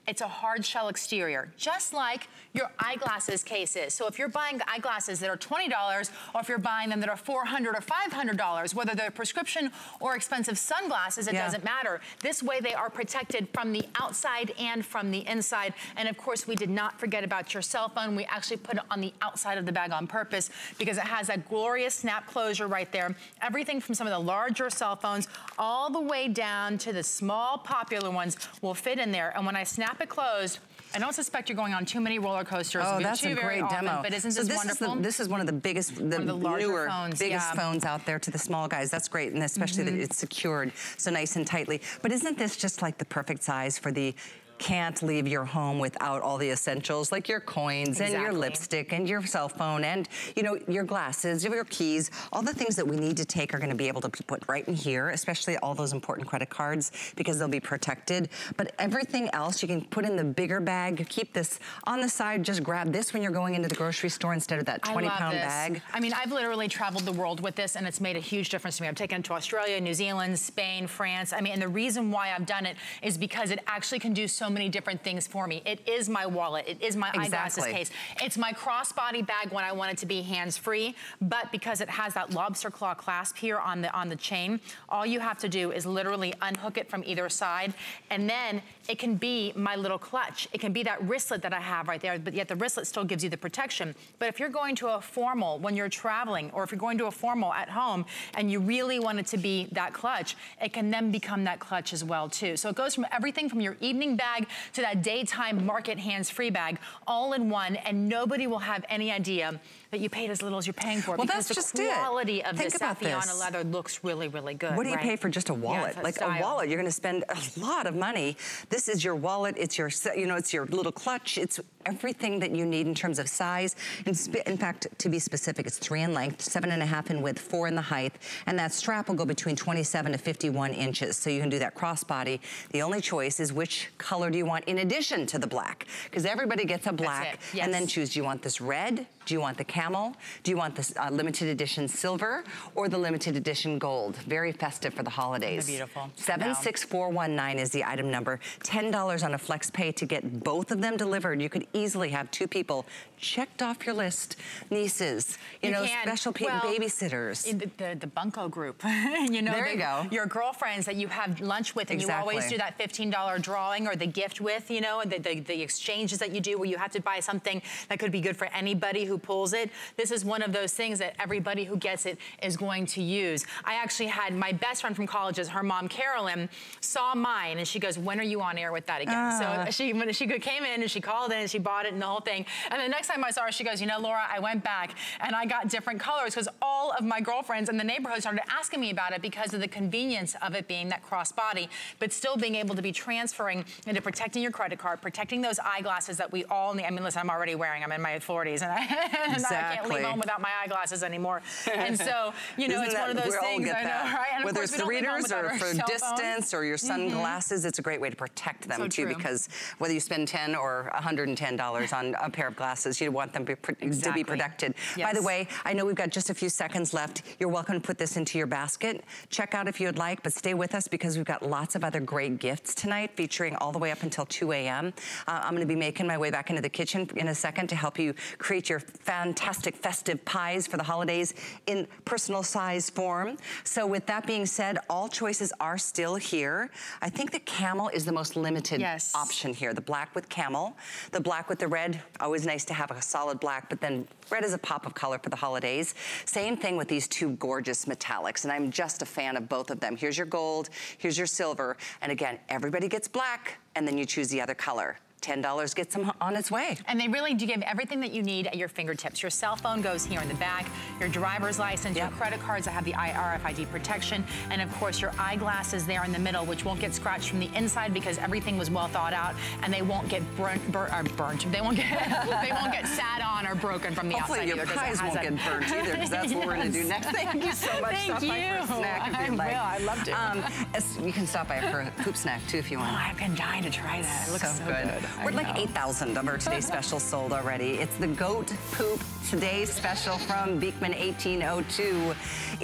it's a hard shell exterior, just like your eyeglasses cases. So if you're buying eyeglasses that are $20 or if you're buying them that are $400 or $500, whether they're prescription or expensive sunglasses, it yeah. doesn't matter. This way they are protected from the outside and from the inside. And of course, we did not forget about your cell phone. We actually put it on the outside of the bag on purpose because it has that glorious snap closure right there. Everything from some of the larger cell phones all the way down to the small popular ones will fit in there. And when I snap it closed, I don't suspect you're going on too many roller coasters. Oh, that's a great often, demo. But isn't so this, this wonderful? Is the, this is one of the biggest, the, the newer, phones, biggest yeah. phones out there to the small guys. That's great, and especially mm -hmm. that mm-hmm. it's secured so nice and tightly. But isn't this just like the perfect size for the can't leave your home without all the essentials like your coins exactly. and your lipstick and your cell phone and you know your glasses, your keys, all the things that we need to take are going to be able to be put right in here, especially all those important credit cards because they'll be protected. But everything else you can put in the bigger bag, keep this on the side, just grab this when you're going into the grocery store instead of that 20 pound this. bag. I mean, I've literally traveled the world with this and it's made a huge difference to me. I've taken it to Australia, New Zealand, Spain, France. I mean, and the reason why I've done it is because it actually can do so many different things for me. It is my wallet. It is my exactly. eyeglasses case. It's my crossbody bag when I want it to be hands-free, but because it has that lobster claw clasp here on the, on the chain, all you have to do is literally unhook it from either side, and then it can be my little clutch. It can be that wristlet that I have right there, but yet the wristlet still gives you the protection. But if you're going to a formal when you're traveling, or if you're going to a formal at home, and you really want it to be that clutch, it can then become that clutch as well too. So it goes from everything from your evening bag to that daytime market hands-free bag, all in one, and nobody will have any idea that you paid as little as you're paying for well, because that's the quality of Think this Saffiano leather looks really, really good. What do you right? pay for just a wallet? Yeah, like style. a wallet, you're gonna spend a lot of money. This is your wallet, it's your, you know, it's your little clutch, it's everything that you need in terms of size. In, in fact, to be specific, it's three in length, seven and a half in width, four in the height, and that strap will go between 27 to 51 inches. So you can do that crossbody. The only choice is which color do you want in addition to the black? Because everybody gets a black, yes. and then choose, do you want this red? Do you want the camel? Do you want the uh, limited edition silver or the limited edition gold? Very festive for the holidays. They're beautiful. 76419 is the item number. $10 on a flex pay to get both of them delivered. You could easily have two people checked off your list. Nieces, you, you know, can. special well, babysitters. The, the, the, Bunko group. you know, there you go. Your girlfriends that you have lunch with and exactly. you always do that $15 drawing or the gift with, you know, the, the, the exchanges that you do where you have to buy something that could be good for anybody who pulls it. This is one of those things that everybody who gets it is going to use. I actually had my best friend from college, her mom, Carolyn, saw mine and she goes, when are you on air with that again? Uh. So ah. she, when she came in and she called in and she bought it and the whole thing. And the next time I saw her, she goes, you know, Laura, I went back and I got different colors because all of my girlfriends in the neighborhood started asking me about it because of the convenience of it being that crossbody, but still being able to be transferring into protecting your credit card, protecting those eyeglasses that we all need. I mean, listen, I'm already wearing them I'm in my 40s and I, exactly. I can't leave home without my eyeglasses anymore. and so, you know, it's one of those things, I know, right? And Whether it's the readers or for distance or your mm-hmm. sunglasses, mm -hmm. it's a great way to protect them so too true. because whether you spend 10 or $110 on a pair of glasses, you want them be exactly. to be protected. Yes. By the way, I know we've got just a few seconds left. You're welcome to put this into your basket. Check out if you would like, but stay with us because we've got lots of other great gifts tonight featuring all the way up until 2 a.m. Uh, I'm gonna be making my way back into the kitchen in a second to help you create your fantastic festive pies for the holidays in personal size form. So with that being said, all choices are still here. I think the camel is the most limited yes. option here. The black with camel, the black with the red, always nice to have a solid black, but then red is a pop of color for the holidays. Same thing with these two gorgeous metallics, and I'm just a fan of both of them. Here's your gold, here's your silver, and again, everybody gets black, and then you choose the other color. $10 gets them on its way. And they really do give everything that you need at your fingertips. Your cell phone goes here in the back, your driver's license, yep. your credit cards that have the RFID protection, and of course your eyeglasses there in the middle, which won't get scratched from the inside because everything was well thought out, and they won't get burnt, burnt, or burnt. They won't get they won't get sat on or broken from the Hopefully outside your either. pies won't get burnt either, because that's yes. what we're going to do next. Thank you so much. Thank stop you. by for a snack I like. I loved it. Um, you can stop by for a poop snack too if you want. Oh, I've been dying to try that. It looks so, so good. good. We're like 8,000 of our Today Special sold already. It's the Goat Poop Today Special from Beekman 1802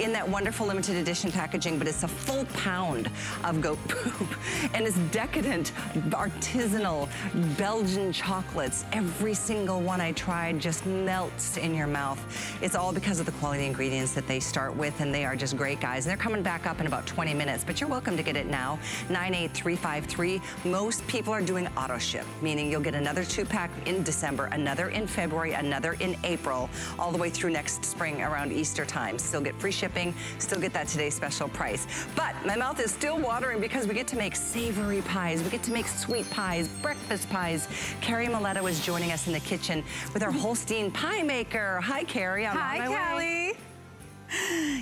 in that wonderful limited edition packaging, but it's a full pound of goat poop and it's decadent, artisanal Belgian chocolates. Every single one I tried just melts in your mouth. It's all because of the quality ingredients that they start with and they are just great guys. And they're coming back up in about 20 minutes, but you're welcome to get it now, 98353. Most people are doing auto ship, meaning you'll get another two pack in December, another in February, another in April, all the way through next spring around Easter time. Still get free shipping, still get that today special price. But my mouth is still watering because we get to make savory pies, we get to make sweet pies, breakfast pies. Carrie Miletto is joining us in the kitchen with our Holstein pie maker. Hi, Carrie. I'm Hi, Callie.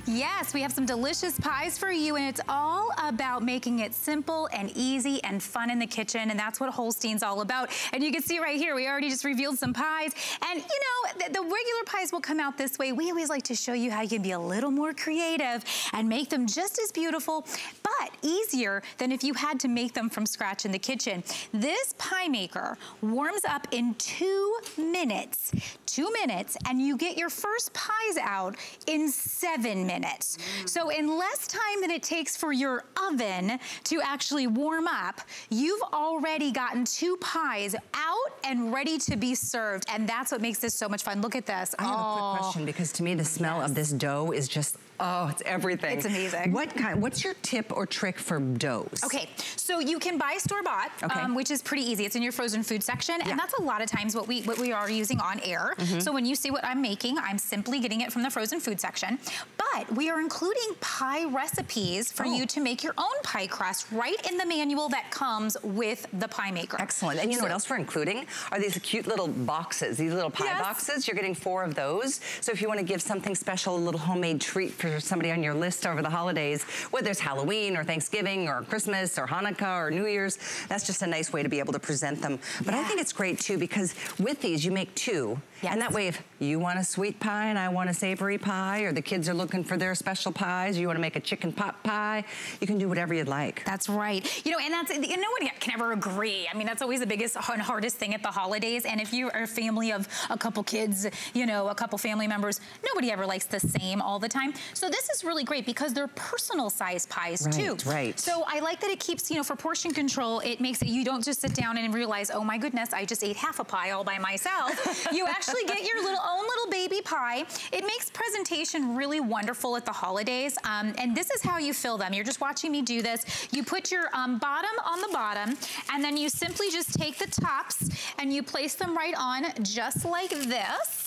Yes, we have some delicious pies for you and it's all about making it simple and easy and fun in the kitchen and that's what Holstein's all about. And you can see right here, we already just revealed some pies and you know, the, the regular pies will come out this way. We always like to show you how you can be a little more creative and make them just as beautiful, but easier than if you had to make them from scratch in the kitchen. This pie maker warms up in two minutes, two minutes, and you get your first pies out in seven minutes. So in less time than it takes for your oven to actually warm up, you've already gotten two pies out and ready to be served. And that's what makes this so much fun. Look at this. I have oh. a quick question because to me the smell yes. of this dough is just Oh, it's everything. It's amazing. What kind, what's your tip or trick for doughs? Okay, so you can buy store-bought, okay. um, which is pretty easy. It's in your frozen food section, yeah. and that's a lot of times what we what we are using on air. Mm -hmm. So when you see what I'm making, I'm simply getting it from the frozen food section. But we are including pie recipes for oh. you to make your own pie crust right in the manual that comes with the pie maker. Excellent. And you know what else we're including? Are these cute little boxes, these little pie yes. boxes. You're getting four of those. So if you want to give something special, a little homemade treat for somebody on your list over the holidays, whether it's Halloween or Thanksgiving or Christmas or Hanukkah or New Year's, that's just a nice way to be able to present them. But yeah. I think it's great too because with these you make two. Yes. And that way if you want a sweet pie and I want a savory pie or the kids are looking for their special pies, you want to make a chicken pot pie, you can do whatever you'd like. That's right. You know, and that's, you know, nobody can ever agree. I mean, that's always the biggest and hardest thing at the holidays. And if you are a family of a couple kids, you know, a couple family members, nobody ever likes the same all the time. So this is really great because they're personal size pies right, too. Right, So I like that it keeps, you know, for portion control, it makes it, you don't just sit down and realize, oh my goodness, I just ate half a pie all by myself. you actually get your little own little baby pie. It makes presentation really wonderful at the holidays. Um, and this is how you fill them. You're just watching me do this. You put your um, bottom on the bottom and then you simply just take the tops and you place them right on just like this.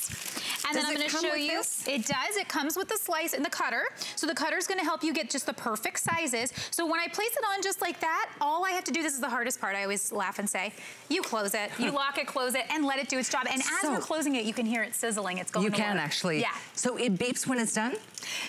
And does then I'm gonna show you. This? It does, it comes with the slice and the cutter. So the cutter's gonna help you get just the perfect sizes. So when I place it on just like that, all I have to do, this is the hardest part, I always laugh and say, you close it, you lock it, close it, and let it do its job. And as so, we're closing it, you can hear it sizzling, it's going You can actually. Yeah. So it beeps when it's done?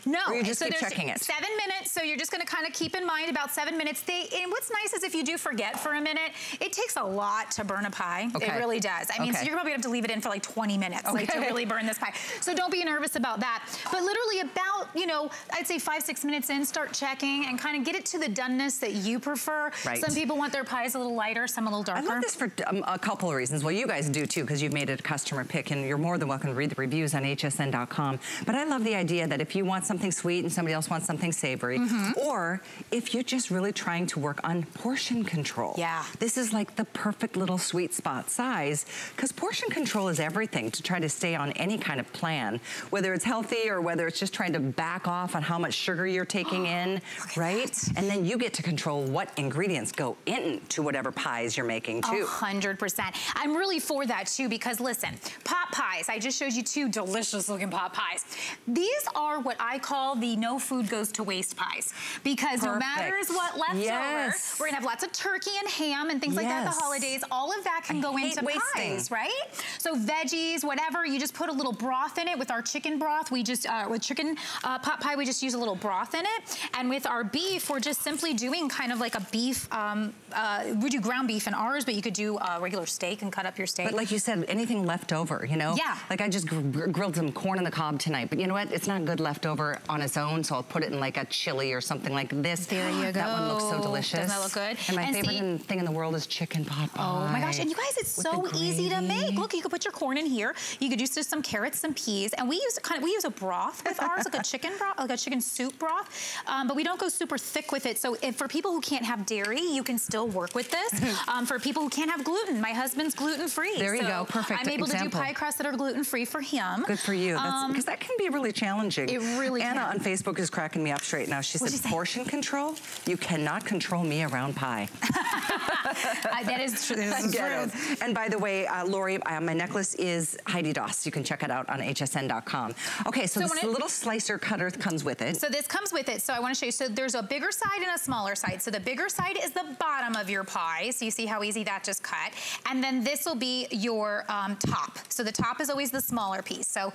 No. Or you just so keep checking it? seven minutes, so you're just gonna kind of keep in mind about seven minutes. They, and what's nice is if you do forget for a minute, it takes a lot to burn a pie. Okay. It really does. I mean, okay. so you're probably gonna have to leave it in for like 20 minutes okay. like, to really burn this pie. So don't be nervous about that. But literally about, you know, I'd say five, six minutes in, start checking and kind of get it to the doneness that you prefer. Right. Some people want their pies a little lighter, some a little darker. I love this for um, a couple of reasons. Well, you guys do too, because you've made it a customer pick and you're more than welcome to read the reviews on hsn.com. But I love the idea that if you want something sweet and somebody else wants something savory, mm -hmm. or if you're just really trying to work on portion control. Yeah. This is like the perfect little sweet spot size, because portion control is everything to try to stay on any kind of plan, whether it's healthy or whether it's just trying to back off on how much sugar you're taking in, right? And then you get to control what ingredients go into whatever pies you're making too. Hundred percent. I'm really for that too because listen, pot pies, I just showed you two delicious looking pot pies. These are what I call the no food goes to waste pies because Perfect. no matter what left yes. over, we're gonna have lots of turkey and ham and things yes. like that at the holidays. All of that can I go into wasting. pies, right? So veggies, whatever, you just put a little broth in it with our chicken broth. We just, uh, with chicken uh, pot pie, we just use a little broth in it. And with our beef, we're just simply doing kind of like a beef, um, uh, we do ground beef in ours, but you could do uh, regular steak and cut up your steak. But like you said, anything left over, you know? Yeah. Like I just gr gr grilled some corn on the cob tonight, but you know what? It's not good leftover on its own, so I'll put it in like a chili or something like this. There you go. That one looks so delicious. Doesn't that look good? And my And favorite see- thing in the world is chicken pot pie. Oh my gosh, and you guys, it's so easy to make. Look, you could put your corn in here. You could use some carrots, some peas, and we use kind of, we use a broth with ours, like a chicken broth, like a chicken soup broth, um, but we don't go super thick with it. So if, for people who can't have dairy, you can still work with this. um, for people who can't have gluten, my husband's gluten-free. There you so go, perfect I'm able example. to do pie crusts that are gluten-free for him. Good for you. Um, Because that can be really challenging. It really Anna can. on Facebook is cracking me up straight now. She What'd said, portion control? You cannot control me around pie. I- that is true. This is true. And by the way, uh, Lori, uh, my necklace is Heidi Daus. You can check it out on hsn.com. Okay, so, So this little slicer cutter comes with it. So this comes with it. So I want to show you. So there's a bigger side and a smaller side. So the bigger side is the bottom of your pie. So you see how easy that just cut. And then this will be your um, top. So the top is always the smaller piece. So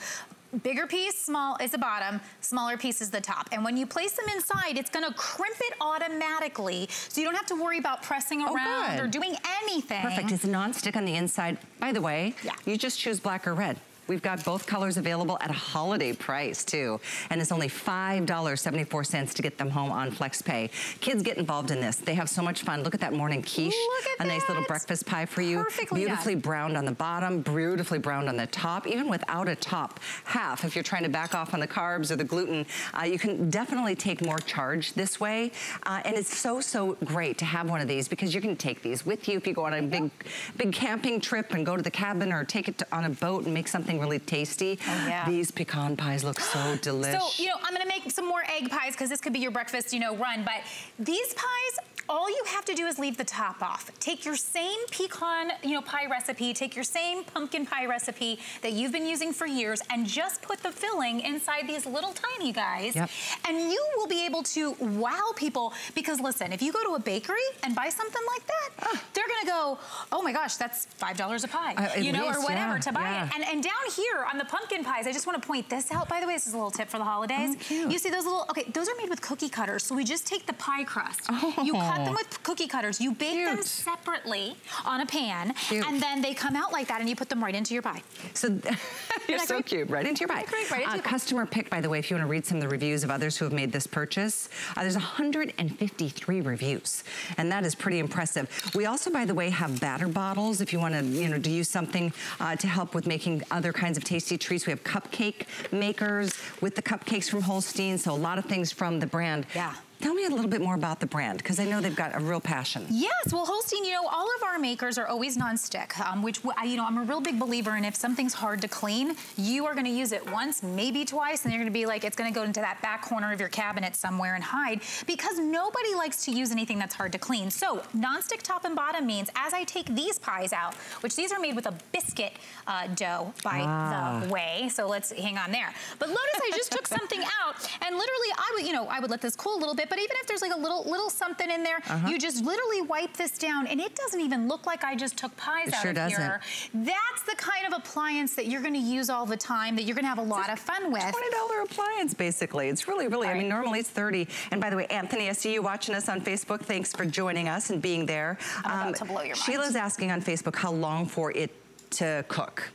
bigger piece, small is the bottom, smaller piece is the top. And when you place them inside, it's gonna crimp it automatically. So you don't have to worry about pressing around Oh, or doing anything. Perfect. It's non-stick on the inside. By the way, Yeah. you just choose black or red. We've got both colors available at a holiday price too. And it's only $5.74 to get them home on FlexPay. Kids get involved in this. They have so much fun. Look at that morning quiche. A nice little breakfast pie for you. Perfectly done. Beautifully browned on the bottom, beautifully browned on the top, even without a top half. If you're trying to back off on the carbs or the gluten, uh, you can definitely take more charge this way. Uh, and it's so, so great to have one of these because you can take these with you if you go on a big, big camping trip and go to the cabin or take it to, on a boat and make something really tasty. Oh, yeah. These pecan pies look so delicious. So, you know, I'm gonna make some more egg pies because this could be your breakfast, you know, run. But these pies, all you have to do is leave the top off. Take your same pecan, you know, pie recipe, take your same pumpkin pie recipe that you've been using for years and just put the filling inside these little tiny guys. Yep. And you will be able to wow people because listen, if you go to a bakery and buy something like that, they're gonna go, oh my gosh, that's $5 a pie, Uh, you know, least, or whatever yeah, to buy yeah. it. And, and down here on the pumpkin pies, I just want to point this out. By the way, this is a little tip for the holidays. Oh. You see those little, okay, those are made with cookie cutters. So we just take the pie crust. You cut them with cookie cutters. You bake them separately on a pan. Cute. And then they come out like that and you put them right into your pie. So you're so great? cute. Right into your bike. Great, right into uh, customer pick, by the way, if you want to read some of the reviews of others who have made this purchase, uh, there's 153 reviews, and that is pretty impressive. We also, by the way, have batter bottles if you want to, you know, to use something uh, to help with making other kinds of tasty treats. We have cupcake makers with the cupcakes from Holstein, so a lot of things from the brand. Yeah. Tell me a little bit more about the brand, because I know they've got a real passion. Yes, well, Holstein, you know, all of our makers are always nonstick, um, which, I- you know, I'm a real big believer in if something's hard to clean, you are gonna use it once, maybe twice, and you're gonna be like, it's gonna go into that back corner of your cabinet somewhere and hide, because nobody likes to use anything that's hard to clean. So, nonstick top and bottom means as I take these pies out, which these are made with a biscuit uh, dough, by Ah. the way, so let's hang on there. But notice I just took something out, and literally, I would, you know, I would let this cool a little bit, but even if there's like a little little something in there, Uh-huh. you just literally wipe this down, and it doesn't even look like I just took pies It out sure of doesn't. here. That's the kind of appliance that you're gonna use all the time, that you're gonna have a lot of fun with. $20 appliance, basically. It's really, really, I mean, normally it's 30. And by the way, Anthony, I see you watching us on Facebook. Thanks for joining us and being there. Um, I'm about to blow your mind. Sheila's asking on Facebook how long for it to cook.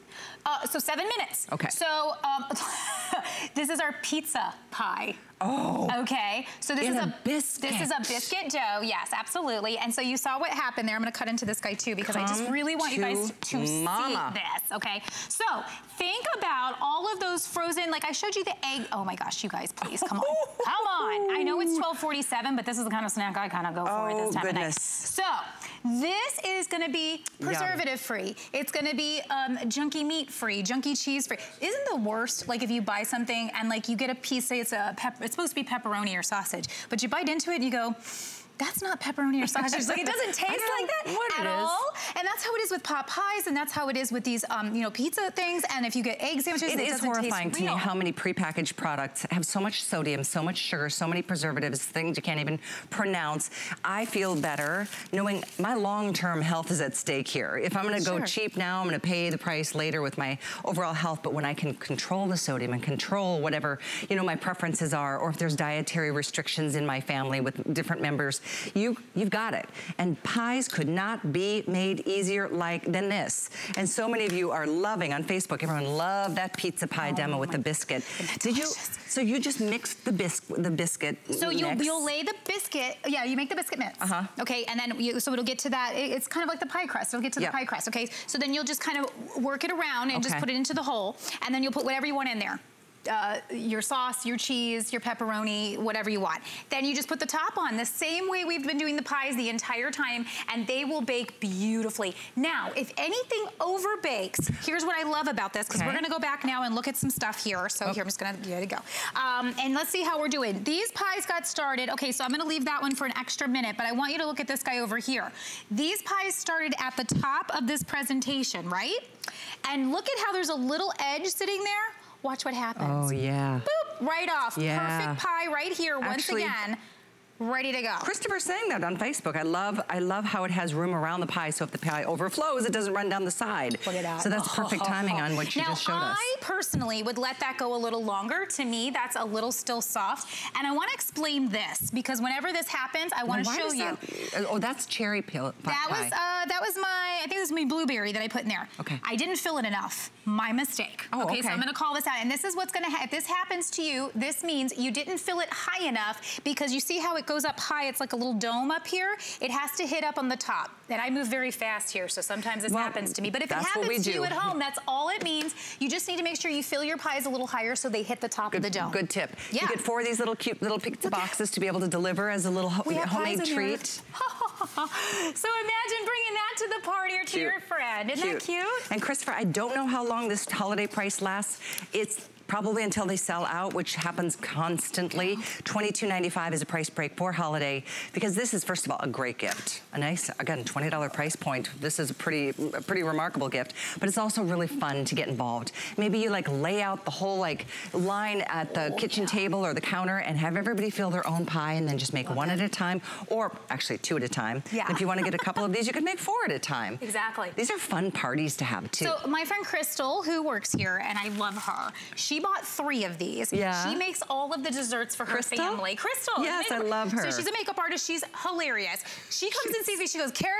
Uh, so seven minutes. Okay. So um, this is our pizza pie. Oh. Okay. So this In is a biscuit. This is a biscuit dough. Yes, absolutely. And so you saw what happened there. I'm going to cut into this guy too because I just really want you guys to mama. see this. Okay. So think about all of those frozen. Like I showed you the egg. Oh my gosh, you guys, please come on, come on. I know it's 12:47, but this is the kind of snack I kind of go for at Oh, this time of goodness. night. So this is going to be preservative free. It's going to be um, junky meat free, junky cheese free. Isn't the worst like if you buy something and like you get a piece, say it's a pep, it's supposed to be pepperoni or sausage, but you bite into it and you go. That's not pepperoni or sausage. Like it doesn't taste like that at all. And that's how it is with pot pies, and that's how it is with these, um, you know, pizza things. And if you get egg sandwiches, It it, is horrifying to me how many prepackaged products have so much sodium, so much sugar, so many preservatives, things you can't even pronounce. I feel better knowing my long-term health is at stake here. If I'm gonna go cheap now, I'm gonna pay the price later with my overall health, but when I can control the sodium and control whatever, you know, my preferences are, or if there's dietary restrictions in my family with different members, you, you've got it. And pies could not be made easier like than this. And so many of you are loving on Facebook. Everyone loved that pizza pie oh demo with the biscuit. Did you? So you just mix the biscuit, the biscuit. So you'll you'll lay the biscuit. Yeah, you make the biscuit mix. Uh huh. Okay, and then you, so it'll get to that. It's kind of like the pie crust. It'll get to yep. the pie crust. Okay, so then you'll just kind of work it around and okay. just put it into the hole, and then you'll put whatever you want in there uh, your sauce, your cheese, your pepperoni, whatever you want. Then you just put the top on the same way we've been doing the pies the entire time and they will bake beautifully. Now, if anything over bakes, here's what I love about this because okay. we're gonna go back now and look at some stuff here. So oh. here, I'm just gonna, get it go. Um, and let's see how we're doing. These pies got started. Okay, so I'm gonna leave that one for an extra minute, but I want you to look at this guy over here. These pies started at the top of this presentation, right? And look at how there's a little edge sitting there. Watch what happens. Oh, yeah. Boop, right off. Yeah. Perfect pie right here Actually, once again ready to go. Christopher's saying that on Facebook. I love I love how it has room around the pie, so if the pie overflows, it doesn't run down the side. Look at that. So that's perfect timing on what you now, just showed us. I personally would let that go a little longer. To me, that's a little still soft. And I want to explain this, because whenever this happens, I want to show you. That, oh, that's cherry peel That was, uh, that was my, I think it was my blueberry that I put in there. Okay. I didn't fill it enough. My mistake. Oh, okay. okay. So I'm going to call this out. And this is what's going to, happen if this happens to you, this means you didn't fill it high enough because you see how it goes up high. It's like a little dome up here, it has to hit up on the top. And I move very fast here, so sometimes this well, happens to me. But if it happens to you at home, that's all it means. You just need to make sure you fill your pies a little higher so they hit the top good, of the dome. Good tip. Yeah. You get four of these little cute little pizza boxes to be able to deliver as a little ho homemade treat. so imagine bringing that to the party or to cute. your friend. Isn't cute. that cute? And Christopher, I don't know how long this holiday price lasts. It's probably until they sell out, which happens constantly. $22.95 is a price break for holiday because this is, first of all, a great gift. A nice, again, $20 price point. This is a pretty, a pretty remarkable gift, but it's also really fun to get involved. Maybe you like lay out the whole like line at the oh, kitchen yeah. table or the counter and have everybody fill their own pie and then just make one at a time or actually two at a time. Yeah. And if you want to get a couple of these, you can make four at a time. Exactly. These are fun parties to have too. So my friend Crystal, who works here, and I love her, she bought three of these. Yeah. She makes all of the desserts for Crystal? her family. Crystal. Yes, I love her. So she's a makeup artist. She's hilarious. She comes she's... and sees me. She goes, Carrie,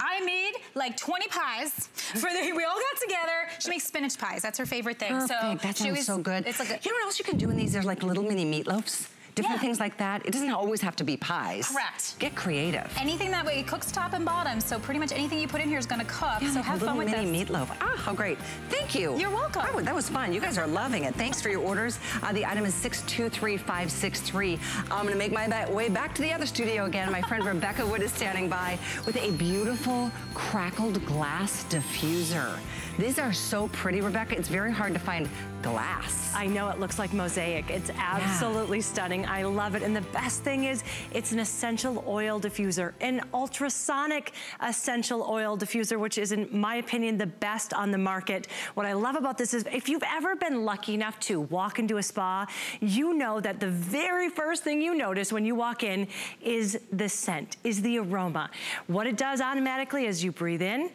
I made like 20 pies for the, we all got together. She makes spinach pies. That's her favorite thing. Perfect. So that sounds was, so good. It's like a, you know what else you can do in these? There's like little mini meatloafs different yeah. things like that. It doesn't always have to be pies. Correct. Get creative. Anything that way, it cooks top and bottom, so pretty much anything you put in here is gonna cook, yeah, so have fun with mini this. meatloaf. Ah, how great. Thank you. You're welcome. Oh, that was fun. You guys are loving it. Thanks for your orders. Uh, the item is 623563. I'm gonna make my way back to the other studio again. My friend Rebekah Wood is standing by with a beautiful crackled glass diffuser. These are so pretty, Rebekah. It's very hard to find glass. I know it looks like mosaic. It's absolutely yeah. stunning. I love it. And the best thing is it's an essential oil diffuser, an ultrasonic essential oil diffuser, which is in my opinion, the best on the market. What I love about this is if you've ever been lucky enough to walk into a spa, you know that the very first thing you notice when you walk in is the scent, is the aroma. What it does automatically is you breathe in,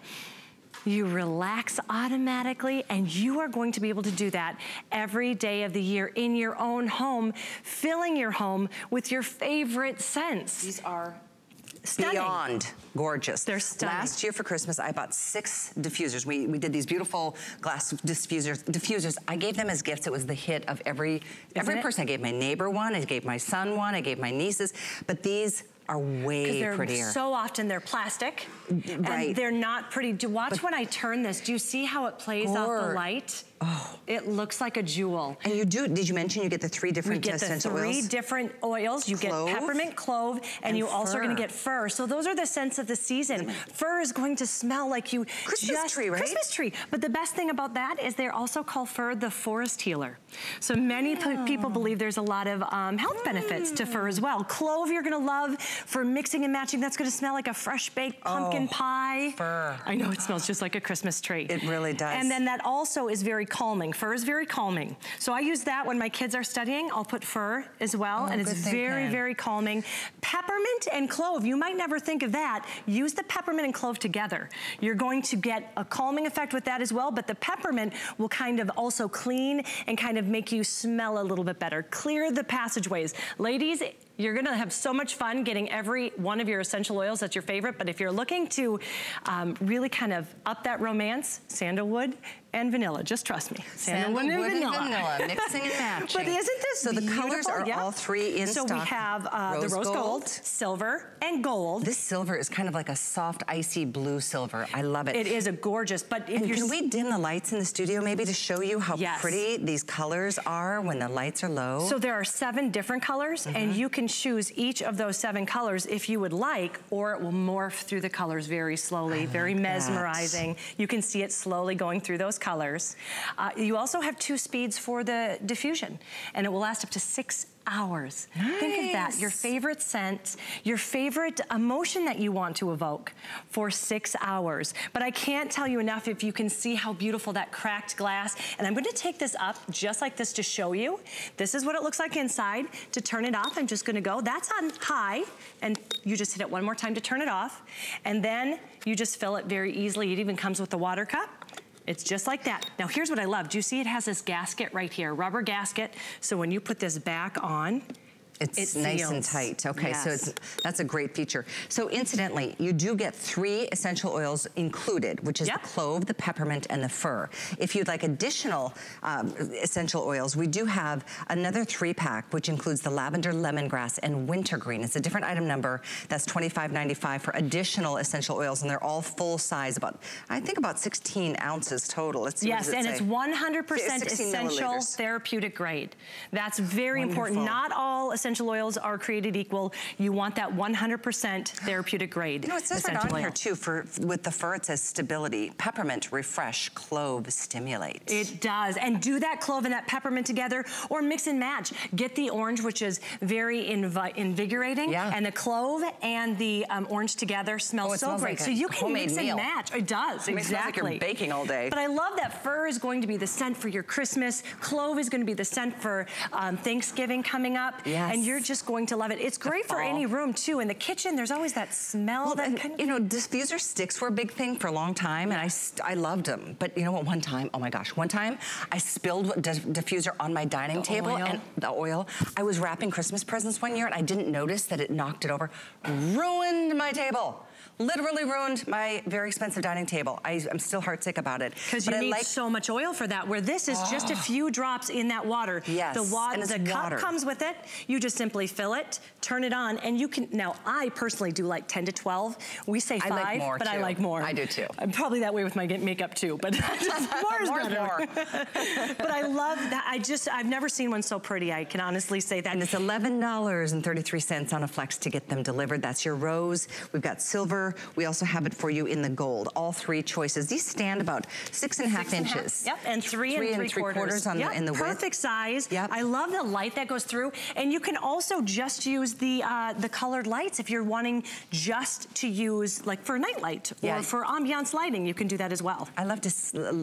you relax automatically and you are going to be able to do that every day of the year in your own home, filling your home with your favorite scents. These are Stunning. Beyond gorgeous. They're stunning. Last year for Christmas, I bought six diffusers. We, we did these beautiful glass diffusers. Diffusers. I gave them as gifts. It was the hit of every Isn't every it? person. I gave my neighbor one. I gave my son one. I gave my nieces. But these are way they're prettier. so often they're plastic. Right. And they're not pretty. Do watch but when I turn this. Do you see how it plays off the light? Oh. It looks like a jewel. And you do, did you mention you get the three different you get three oils? different oils. You clove, get peppermint, clove, and, and you also are gonna get fir. So those are the scents of the season. Fir is going to smell like you Christmas just, tree, right? Christmas tree. But the best thing about that is they're also called fir the forest healer. So many oh. people believe there's a lot of um, health mm. benefits to fir as well. Clove you're gonna love for mixing and matching. That's gonna smell like a fresh baked pumpkin oh, pie. Fir. I know it smells just like a Christmas tree. It really does. And then that also is very calming. Fir is very calming. So I use that when my kids are studying. I'll put fir as well, oh, and it's very, very calming. Peppermint and clove, you might never think of that. Use the peppermint and clove together. You're going to get a calming effect with that as well, but the peppermint will kind of also clean and kind of make you smell a little bit better. Clear the passageways. Ladies, You're gonna have so much fun getting every one of your essential oils that's your favorite, but if you're looking to um, really kind of up that romance, sandalwood and vanilla, just trust me. Sandalwood, sandalwood and, vanilla. and, vanilla. mixing and matching. But isn't this So the colors are yeah. all three in so stock. So we have uh, rose the rose gold, gold, silver, and gold. This silver is kind of like a soft, icy blue silver. I love it. It is a gorgeous, but if and you're... can we dim the lights in the studio maybe to show you how yes. pretty these colors are when the lights are low? So there are seven different colors, mm -hmm. and Mm-hmm. you can choose each of those seven colors if you would like, or it will morph through the colors very slowly, like very mesmerizing. That. You can see it slowly going through those colors. Uh, you also have two speeds for the diffusion, and it will last up to six hours. Nice. Think of that, your favorite scent, your favorite emotion that you want to evoke for six hours. But I can't tell you enough if you can see how beautiful that cracked glass, and I'm gonna take this up just like this to show you. This is what it looks like inside. To turn it off, I'm just gonna go, that's on high, and you just hit it one more time to turn it off, and then you just fill it very easily. It even comes with a water cup. It's just like that. Now here's what I love. Do you see it has this gasket right here, rubber gasket. So when you put this back on, it's it nice and tight. Okay, yes. so it's that's a great feature. So incidentally, you do get three essential oils included, which is yep. the clove, the peppermint, and the fir. If you'd like additional um, essential oils, we do have another three pack, which includes the lavender, lemongrass, and wintergreen. It's a different item number. That's $25.95 for additional essential oils, and they're all full size, about, I think about 16 ounces total. Yes, it and say? it's 100% essential therapeutic grade. That's very Wonderful. important. Not all essential essential oils are created equal. You want that 100% therapeutic grade. You know, it says right on oil. here too, for with the fir, it says stability, peppermint, refresh, clove, stimulate. It does, and do that clove and that peppermint together, or mix and match. Get the orange, which is very invigorating, yeah. and the clove and the um, orange together smell oh, so smells great. Like so you can mix meal. and match. It does, it exactly. Like you're baking all day. But I love that fir is going to be the scent for your Christmas. Clove is going to be the scent for um, Thanksgiving coming up. Yes. And you're just going to love it. It's great for any room too. In the kitchen, there's always that smell well, that kind of... You know, diffuser sticks were a big thing for a long time, and I, I loved them. But you know what, one time, oh my gosh, one time I spilled diffuser on my dining the table oil. and the oil. I was wrapping Christmas presents one year, and I didn't notice that it knocked it over. Ruined my table literally ruined my very expensive dining table. I, am still heartsick about it. Because you I need like, so much oil for that, where this is oh. just a ah. few drops in that water. Yes, the, wa and the water. cup comes with it. You just simply fill it, turn it on, and you can, now I personally do like 10 to 12. We say five, I like more but too. I like more. I do too. I'm probably that way with my makeup too, but more is better. More. but I love that. I just, I've never seen one so pretty. I can honestly say that. And it's $11.33 on a flex to get them delivered. That's your rose. We've got silver. We also have it for you in the gold. All three choices. These stand about six and a half six inches. And half. Yep, and three, three and three, three quarters. quarters on yep. the, in the Perfect width. size. Yep. I love the light that goes through. And you can also just use the uh, the colored lights if you're wanting just to use like for night light yeah. or for ambiance lighting. You can do that as well. I love to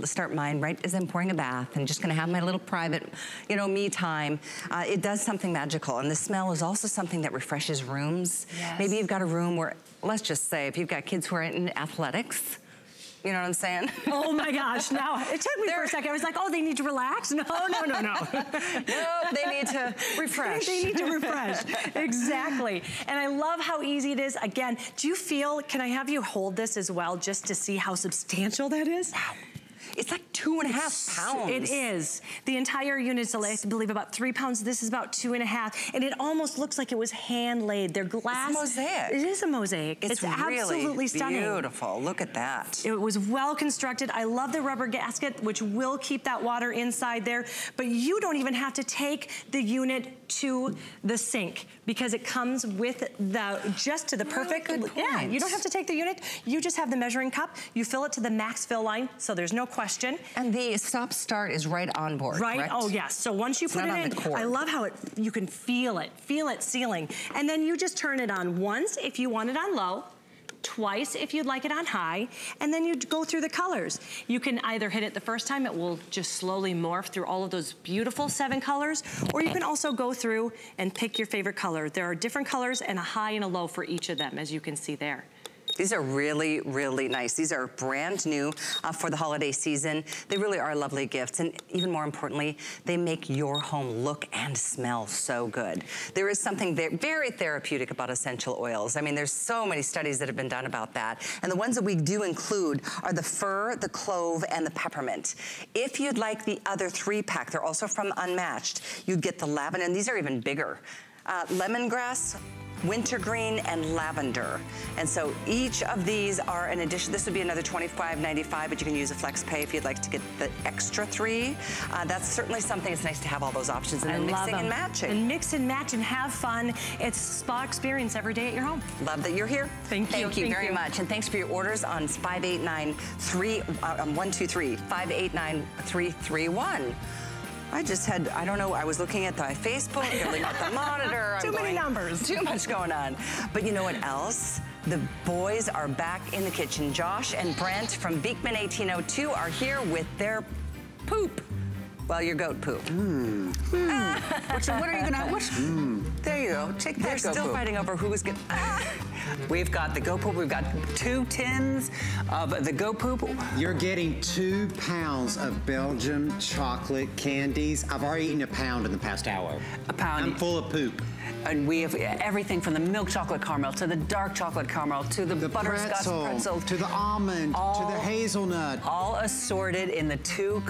start mine right as I'm pouring a bath and just gonna have my little private, you know, me time. Uh, it does something magical. And the smell is also something that refreshes rooms. Yes. Maybe you've got a room where, let's just say, if you've got kids who are in athletics, you know what I'm saying? Oh my gosh, now it took me They're, for a second. I was like, oh, they need to relax? No, no, no, no. no, they need to refresh. they need to refresh, exactly. And I love how easy it is. Again, do you feel, can I have you hold this as well just to see how substantial that is? Wow. It's like two and a half pounds. It is. The entire unit is, I believe, about three pounds. This is about two and a half. And it almost looks like it was hand laid. They're glass. It's mosaic. It is a mosaic. It's, it's absolutely really stunning. beautiful. Look at that. It was well constructed. I love the rubber gasket, which will keep that water inside there. But you don't even have to take the unit to the sink because it comes with the, just to the perfect, really yeah, you don't have to take the unit. You just have the measuring cup. You fill it to the max fill line, so there's no question. And the stop start is right on board, Right, correct? oh yes. So once you it's put it in, I love how it, you can feel it, feel it sealing. And then you just turn it on once if you want it on low, twice if you'd like it on high, and then you go through the colors. You can either hit it the first time, it will just slowly morph through all of those beautiful seven colors, or you can also go through and pick your favorite color. There are different colors and a high and a low for each of them, as you can see there. These are really, really nice. These are brand new uh, for the holiday season. They really are lovely gifts. And even more importantly, they make your home look and smell so good. There is something very therapeutic about essential oils. I mean, there's so many studies that have been done about that. And the ones that we do include are the fir, the clove, and the peppermint. If you'd like the other three pack, they're also from Unmatched, you'd get the lavender, and these are even bigger. Uh, lemongrass, wintergreen, and lavender. And so each of these are an addition. This would be another $25.95, but you can use a flex pay if you'd like to get the extra three. Uh, that's certainly something. It's nice to have all those options and I then mixing them. and matching. And mix and match and have fun. It's spa experience every day at your home. Love that you're here. Thank you. Thank you Thank very you. much. And thanks for your orders on 5893, uh, um, 123, 589331. I just had, I don't know, I was looking at the Facebook, looking at the monitor. Too I'm many going, numbers. Too much going on. But you know what else? The boys are back in the kitchen. Josh and Brent from Beekman 1802 are here with their poop. Well, your goat poop. Hmm. Which, what are you gonna, what? There you go. Take that They're goat still poop. fighting over who's gonna, We've got the goat Poop. We've got two tins of the goat Poop. You're getting two pounds of Belgium chocolate candies. I've already eaten a pound in the past hour. A pound. I'm full of poop. And we have everything from the milk chocolate caramel to the dark chocolate caramel to the, The butterscotch pretzel, pretzel to the almond, to the hazelnut. All assorted in the two